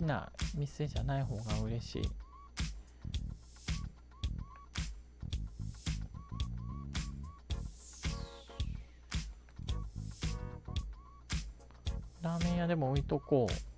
きな店じゃない方が嬉しい。ラーメン屋でも置いとこう。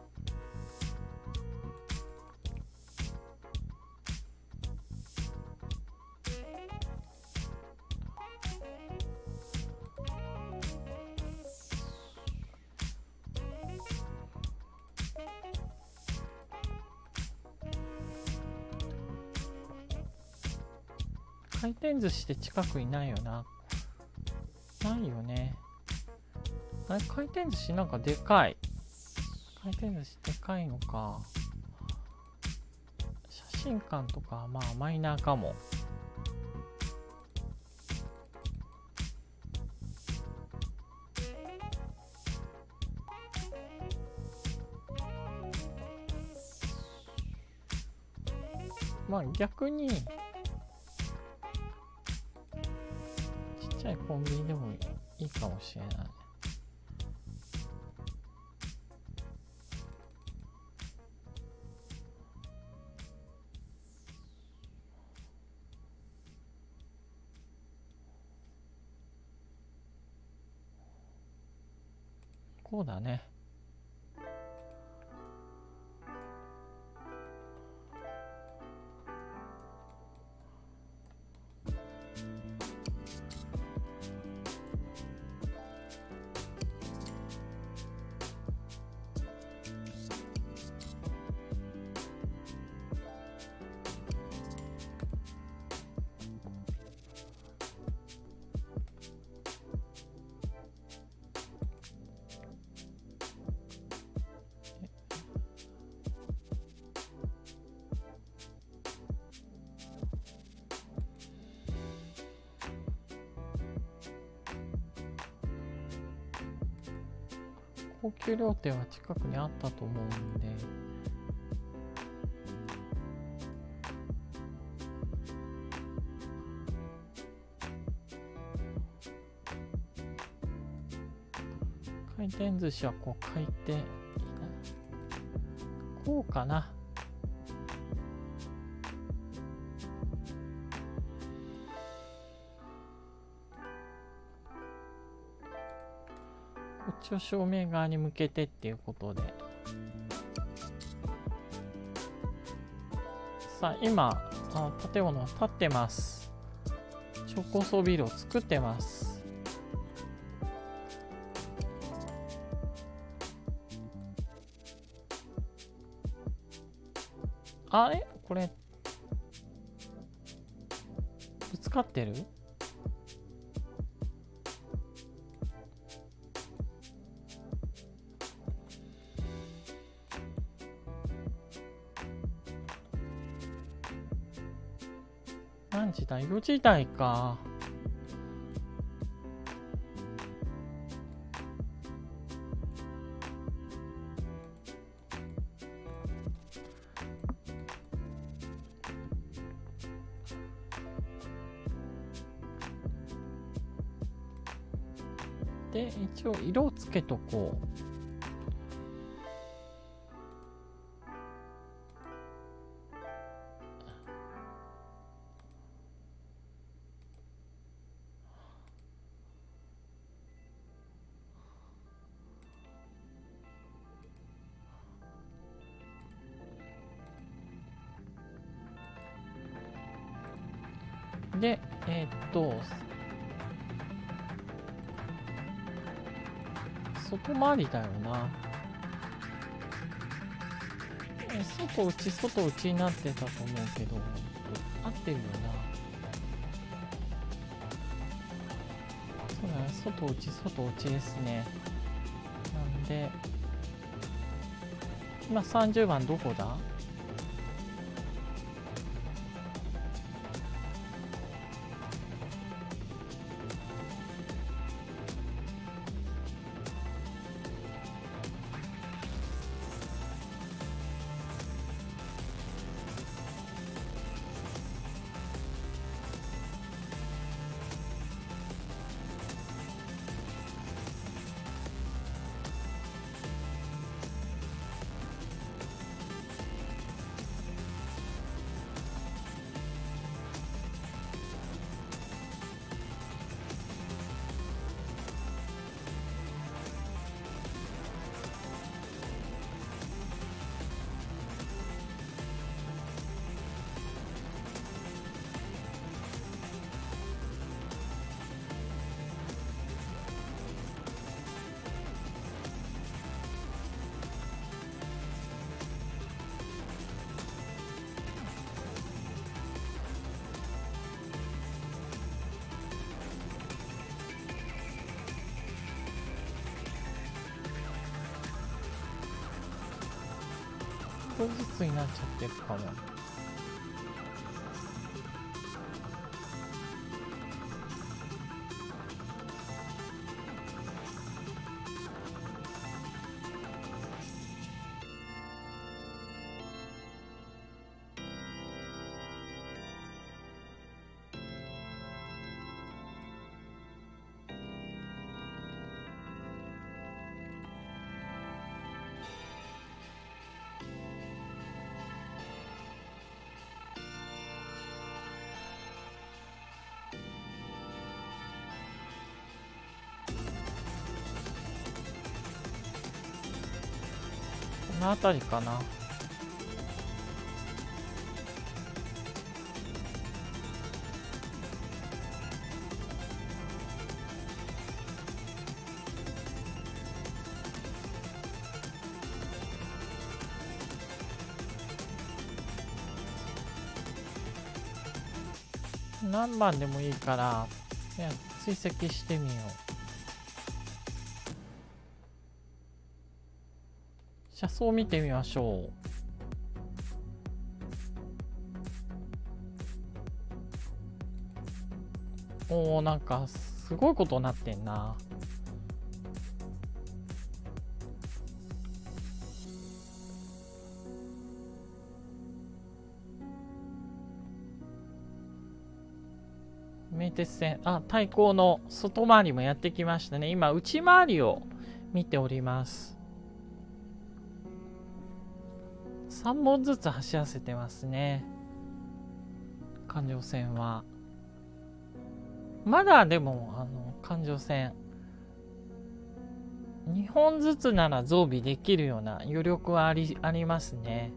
転寿司って近くにないよな。ないよね。あれ、回転寿司なんかでかい。回転寿司でかいのか。写真館とか、まあマイナーかも。まあ逆に、コンビニでもいいかもしれない。こうだね。高級料亭は近くにあったと思うんで、回転寿司はこう回転、こうかな。応正面側に向けてっていうことで。さあ今あの建物建ってます。超高層ビルを作ってます。あれ？これ。ぶつかってる？江戸時代か。で、一応色をつけとこう。外回りだよな。え外内、外内になってたと思うけど、合ってるよな。そうだね、外内、外内ですね。なんで、今30番どこだ？の辺りかな。何番でもいいから追跡してみよう車窓を見てみましょう。おおなんかすごいことになってんな。名鉄線。あ対向の外回りもやってきましたね。今内回りを見ております。3本ずつ走らせてますね。環状線は。まだでもあの環状線。2本ずつなら増備できるような余力はありありますね。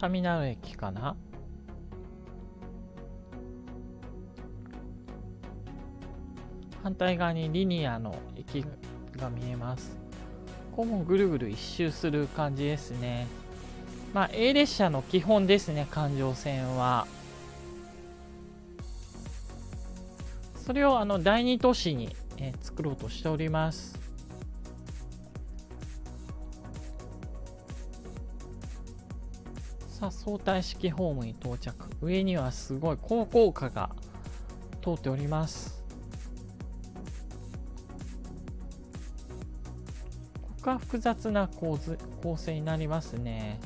ターミナル駅かな？反対側にリニアの駅が見えます。ここもぐるぐる一周する感じですね。まあ、A 列車の基本ですね、環状線は。それをあの第二都市に、え、作ろうとしております。さあ、相対式ホームに到着。上にはすごい高校化が通っております。か複雑な構図構成になりますね。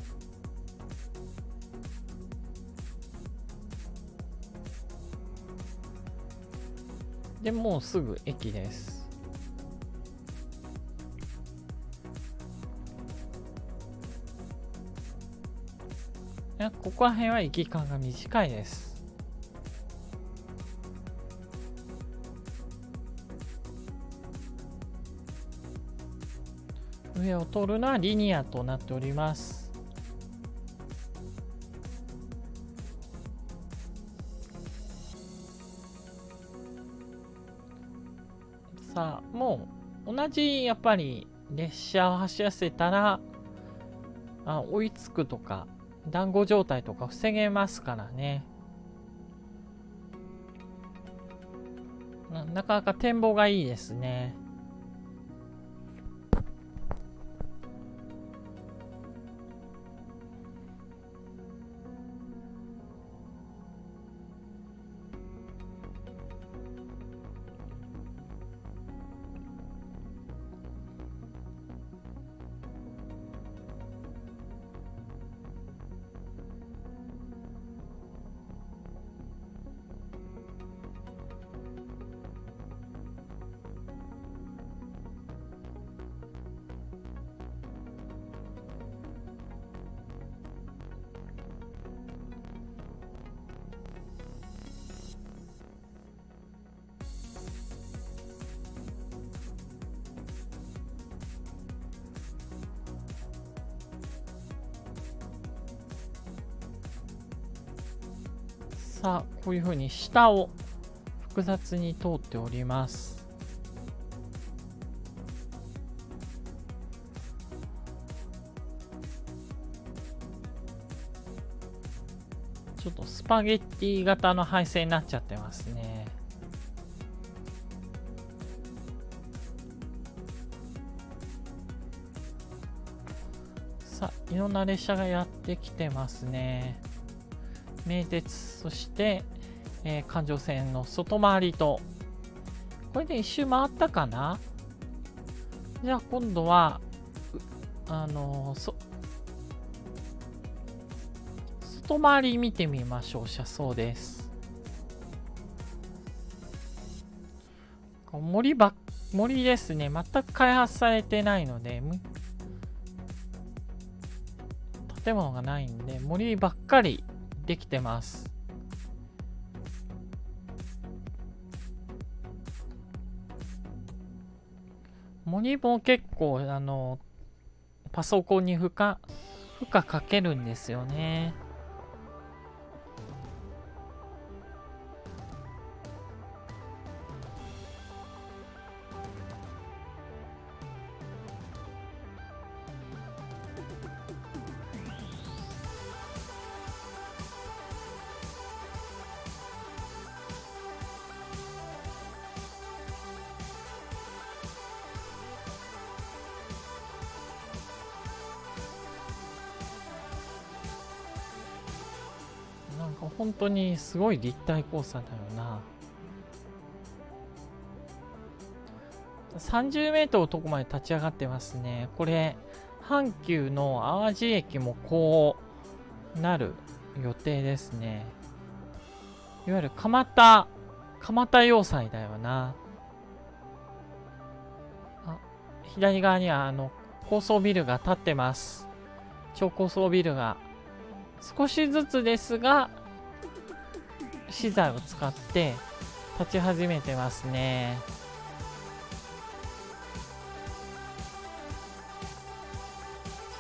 でもうすぐ駅です。ここら辺は行き間が短いです。上を通るのはリニアとなっております。さあ、もう同じやっぱり列車を走らせたらあ追いつくとか団子状態とか防げますからね。ななかなか展望がいいですね。ういうふうに下を複雑に通っております。ちょっとスパゲッティ型の配線になっちゃってますね。さあいろんな列車がやってきてますね。名鉄そして、えー、環状線の外回りと。これで一周回ったかな？じゃあ今度はあのー、そ外回り見てみましょう。車窓です。森ば森ですね。全く開発されてないので建物がないんで森ばっかりできてます。森も結構あのパソコンに負荷負荷かけるんですよね。本当にすごい立体交差だよな。30メートルとこまで立ち上がってますね。これ、阪急の淡路駅もこうなる予定ですね。いわゆる蒲田、蒲田要塞だよな。あ、左側にはあの高層ビルが建ってます。超高層ビルが。少しずつですが、資材を使って立ち始めてますね。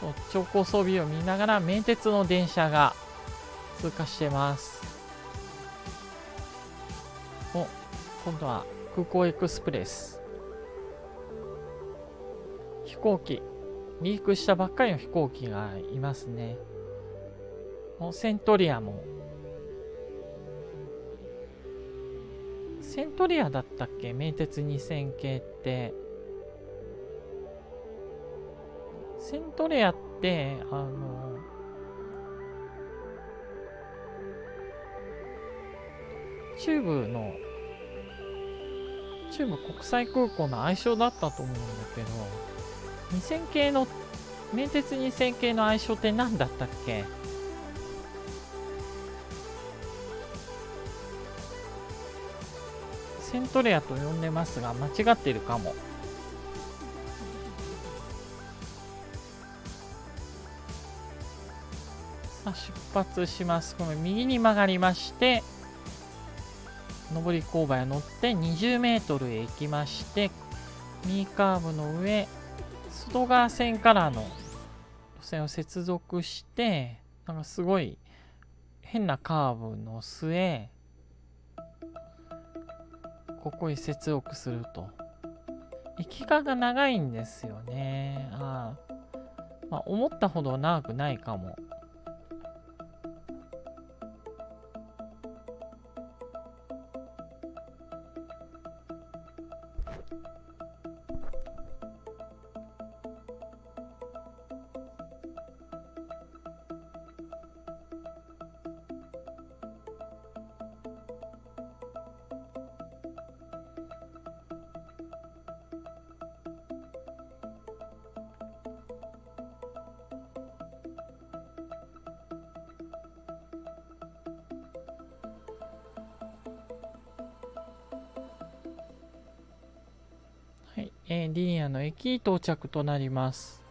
そう、超高装備を見ながら名鉄の電車が通過してます。お、今度は空港エクスプレス。飛行機。リークしたばっかりの飛行機がいますね。セントリアもセントリアだったっけ？名鉄2000系って。セントリアって、あの、中部の、中部国際空港の愛称だったと思うんだけど、2000系の名鉄2000系の愛称って何だったっけ？セントレアと呼んでますが間違ってるかも。さあ出発します。この右に曲がりまして上り勾配を乗って20メートルへ行きまして右カーブの上外側線からの路線を接続してなんかすごい変なカーブの末ここに接続すると。行き方が長いんですよね。あまあ、思ったほど長くないかも。駅到着となります。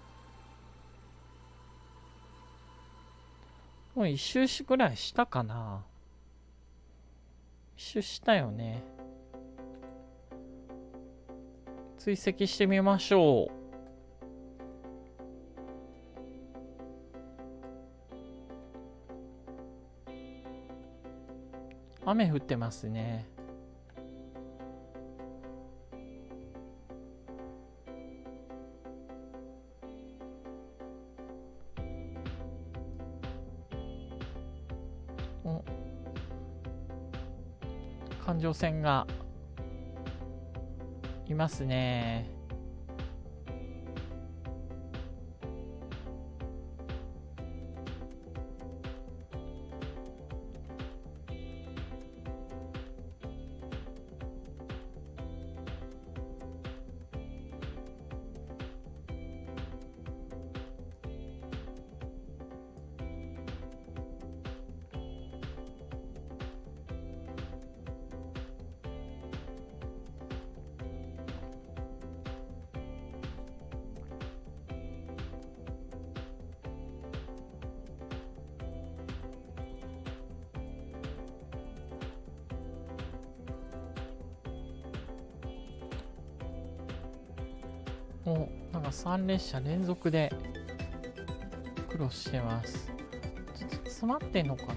もう一周しぐらいしたかな一周したよね。追跡してみましょう。雨降ってますね。女性がいますね。おなんか3列車連続でクロスしてます。ちょっと詰まってんのかな。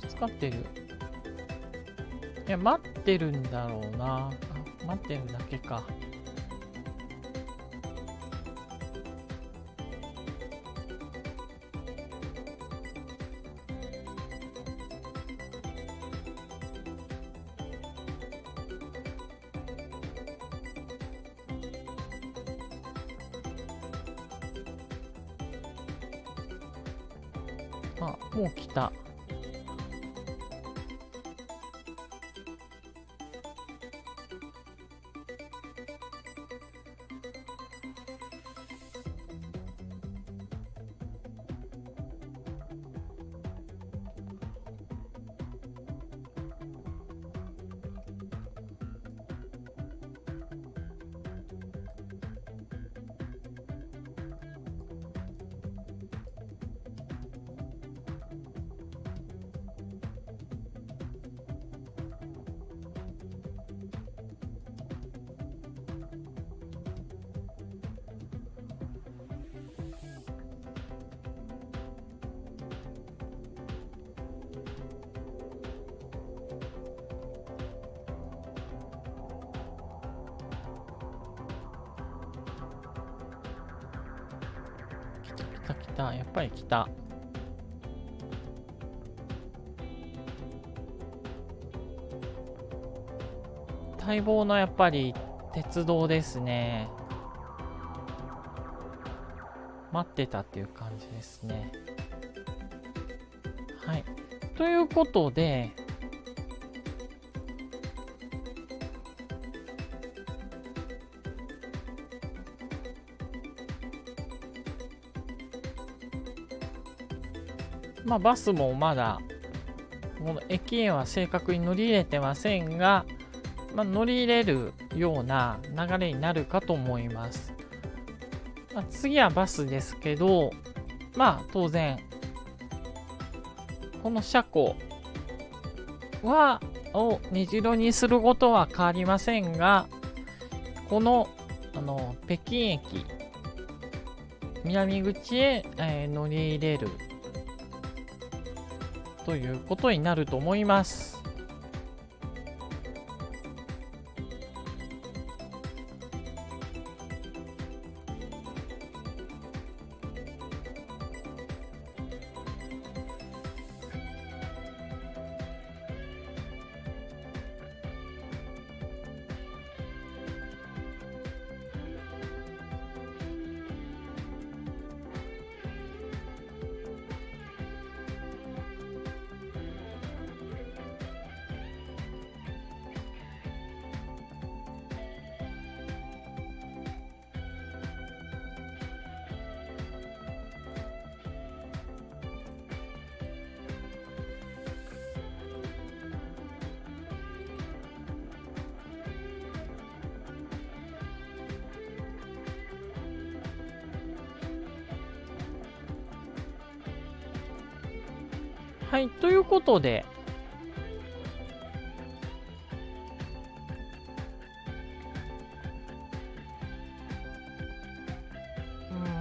ぶつかってる。いや待ってるんだろうな。待ってるだけか。待望のやっぱり鉄道ですね。待ってたっていう感じですね。はい。ということで、まあ、バスもまだ、この駅へは正確に乗り入れてませんが、まあ、乗り入れるような流れになるかと思います。まあ、次はバスですけど、まあ当然、この車庫は、を虹色にすることは変わりませんが、この、あの、北京駅、南口へ、えー、乗り入れるということになると思います。はい、ということで、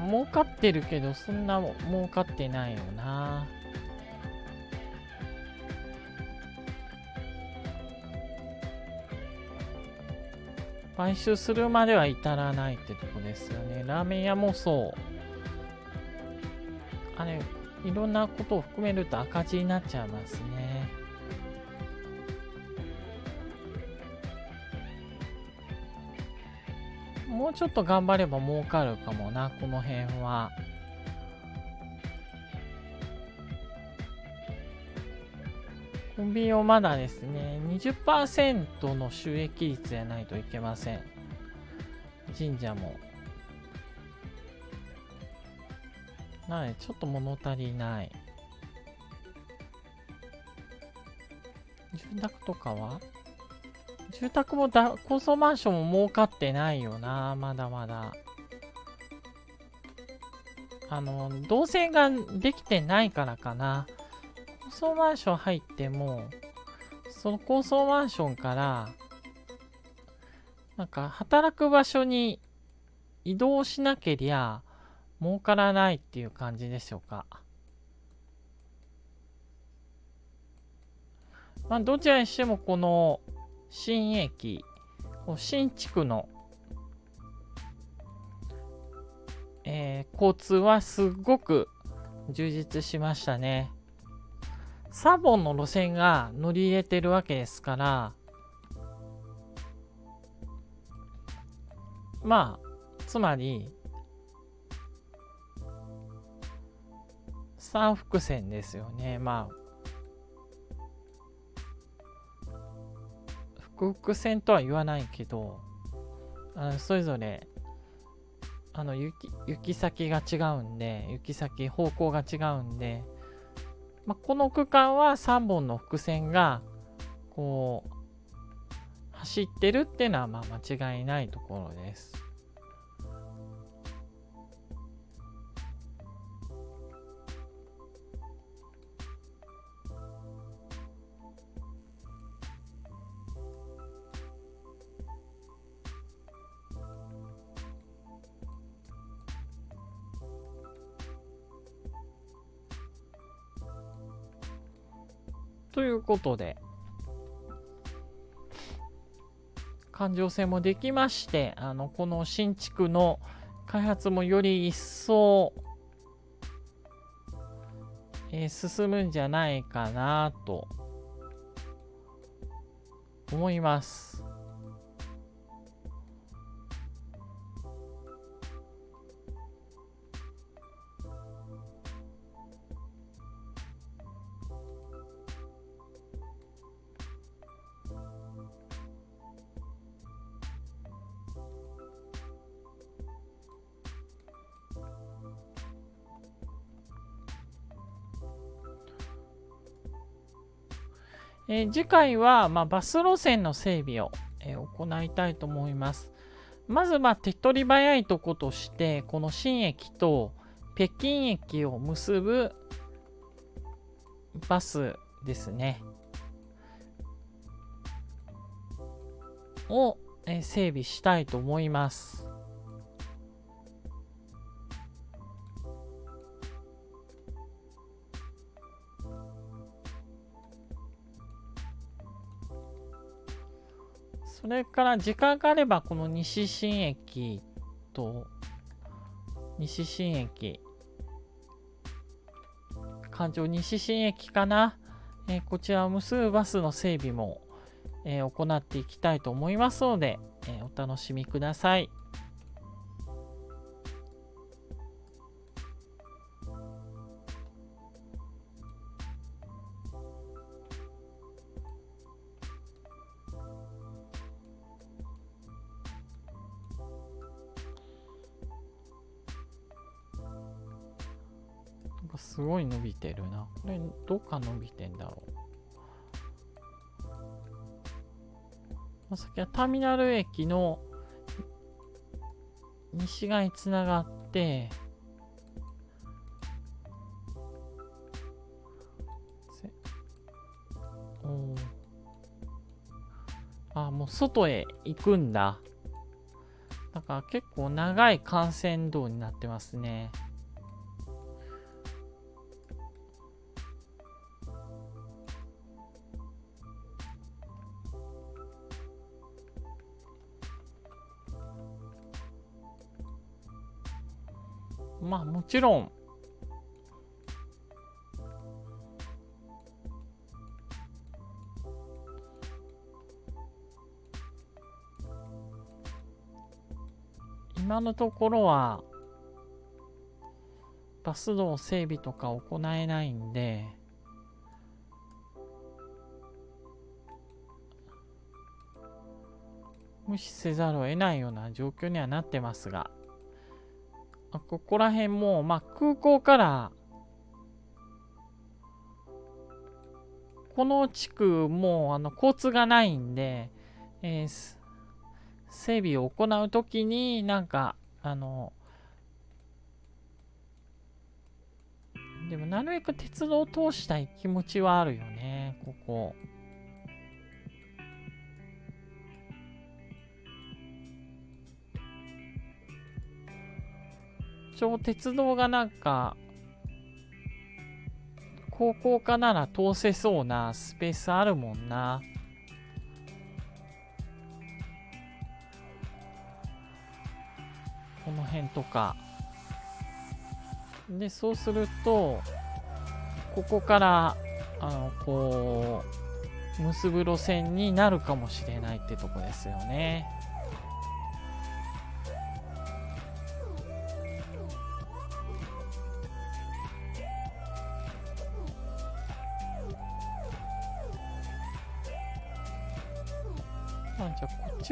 うん、儲かってるけど、そんな儲かってないよな。買収するまでは至らないってとこですよね。ラーメン屋もそう。いろんなことを含めると赤字になっちゃいますね。もうちょっと頑張れば儲かるかもな、この辺は。コンビニをまだですね、20%の収益率でないといけません。神社も。ない。ちょっと物足りない。住宅とかは？住宅もだ高層マンションも儲かってないよな。まだまだ。あの、動線ができてないからかな。高層マンション入っても、その高層マンションから、なんか働く場所に移動しなけりゃ、儲からないっていう感じでしょうか。まあ、どちらにしてもこの新駅、新築の、えー、交通はすごく充実しましたね。3本の路線が乗り入れてるわけですから、まあ、つまり、三伏線ですよね。まあ、複々線とは言わないけど、あのそれぞれ、あの行き、行き先が違うんで、行き先、方向が違うんで、まあ、この区間は3本の伏線が、こう、走ってるっていうのはまあ間違いないところです。ということで、環状線もできまして、あの、この新築の開発もより一層、えー、進むんじゃないかなと思います。えー、次回は、まあ、バス路線の整備を、えー、行いたいと思います。まず、まあ、手っ取り早いとことして、この新駅と北京駅を結ぶバスですね。を、えー、整備したいと思います。それから時間があればこの西新駅と西新駅環状西新駅かな、えー、こちらを結ぶバスの整備も、えー、行っていきたいと思いますので、えー、お楽しみください。ごい伸びてるな。これ、どっか伸びてんだろう。さっきはターミナル駅の西側につながって、あ、もう外へ行くんだ。だから結構長い幹線道になってますね。まあもちろん。今のところはバス道整備とか行えないんで無視せざるを得ないような状況にはなってますが。ここら辺も、まあ、空港からこの地区もあの交通がないんで、えー、整備を行うときになんかあのでもなるべく鉄道を通したい気持ちはあるよねここ。応鉄道がなんか、高校かなら通せそうなスペースあるもんな。この辺とか。で、そうすると、ここから、あの、こう、結ぶ路線になるかもしれないってとこですよね。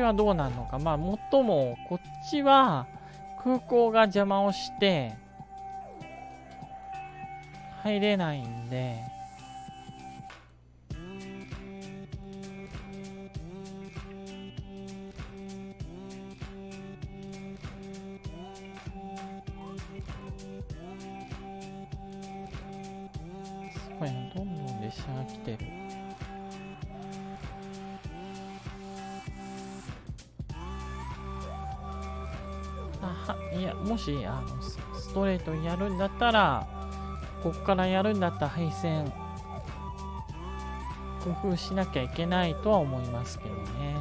はどうなるのか。まあ、もっとも、こっちは空港が邪魔をして、入れないんで、すごいな、どんどん列車が来てる。はいや、もし、あの、ストレートやるんだったら、こっからやるんだったら配線、工夫しなきゃいけないとは思いますけどね。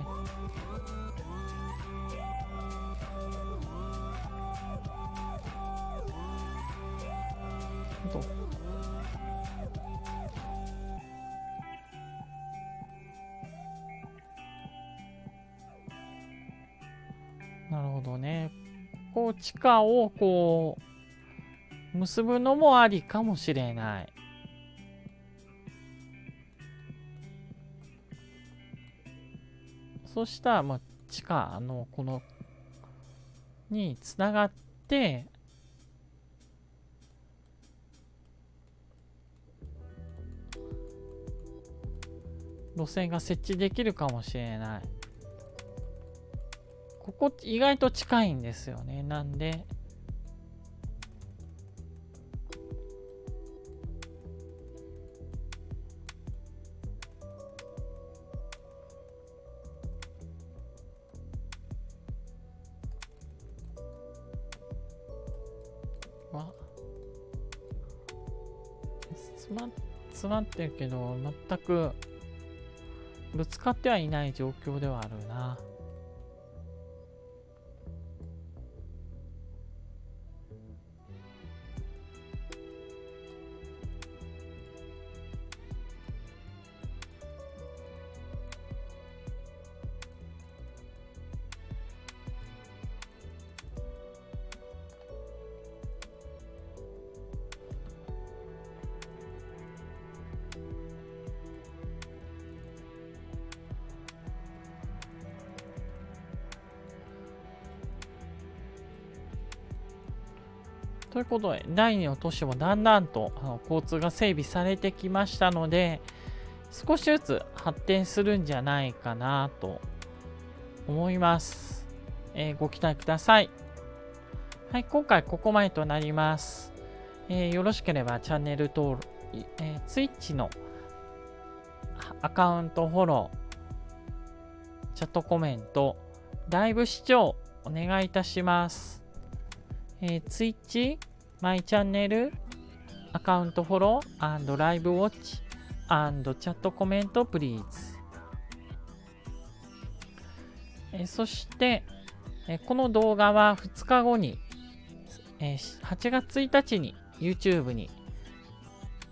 こう地下をこう結ぶのもありかもしれない。そうした、まあ、地下のこのにつながって路線が設置できるかもしれない。ここ意外と近いんですよね。なんで、わ詰ま詰まってるけど全くぶつかってはいない状況ではあるな。ことで、第2の都市もだんだんとあの交通が整備されてきましたので、少しずつ発展するんじゃないかなと思います。えー、ご期待ください。はい、今回ここまでとなります。えー、よろしければチャンネル登録、えー、Twitch のアカウントフォロー、チャットコメント、ライブ視聴お願いいたします。えー、Twitch、マイチャンネル、アカウントフォロー、ライブウォッチ、チャットコメント、プリーズ。え、そして、え、この動画は2日後に、え、8月1日に YouTube に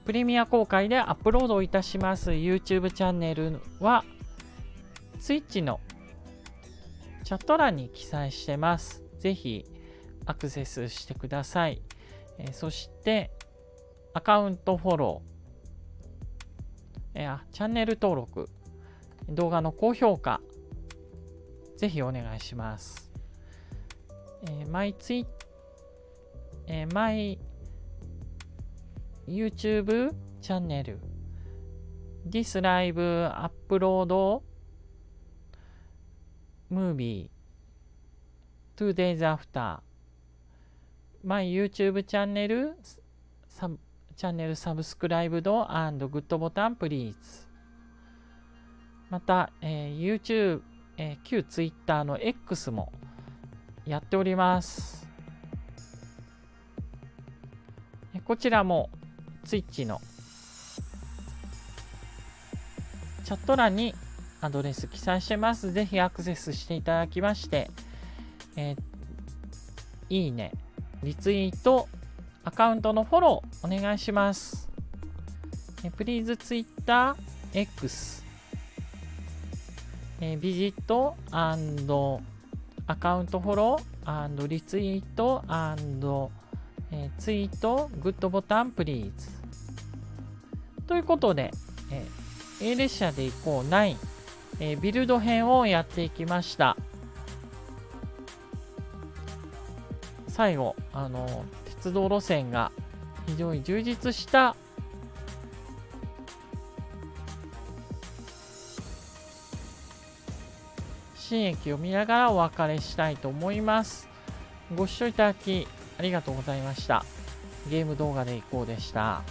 プレミア公開でアップロードいたします YouTube チャンネルは Twitch のチャット欄に記載してます。ぜひアクセスしてください。え、そして、アカウントフォロー、えー、チャンネル登録、動画の高評価、ぜひお願いします。えー、マイツイえー、マイ YouTube チャンネル。This Live Upload Movie Two Days After my YouTube チャンネルサチャンネルサブスクライブドグッドボタンプリーズまた、えー、YouTube、えー、旧 Twitter の X もやっておりますこちらも Twitch のチャット欄にアドレス記載してます。ぜひアクセスしていただきまして、えー、いいね、リツイート、アカウントのフォローお願いします。プリーズツイッター X、えビジットアンドアカウントフォローアンドリツイートえツイートグッドボタンプリーズということで、え A 列車で行こう9、えビルド編をやっていきました。最後、あの、鉄道路線が非常に充実した新駅を見ながらお別れしたいと思います。ご視聴いただきありがとうございました。ゲーム動画でいこうでした。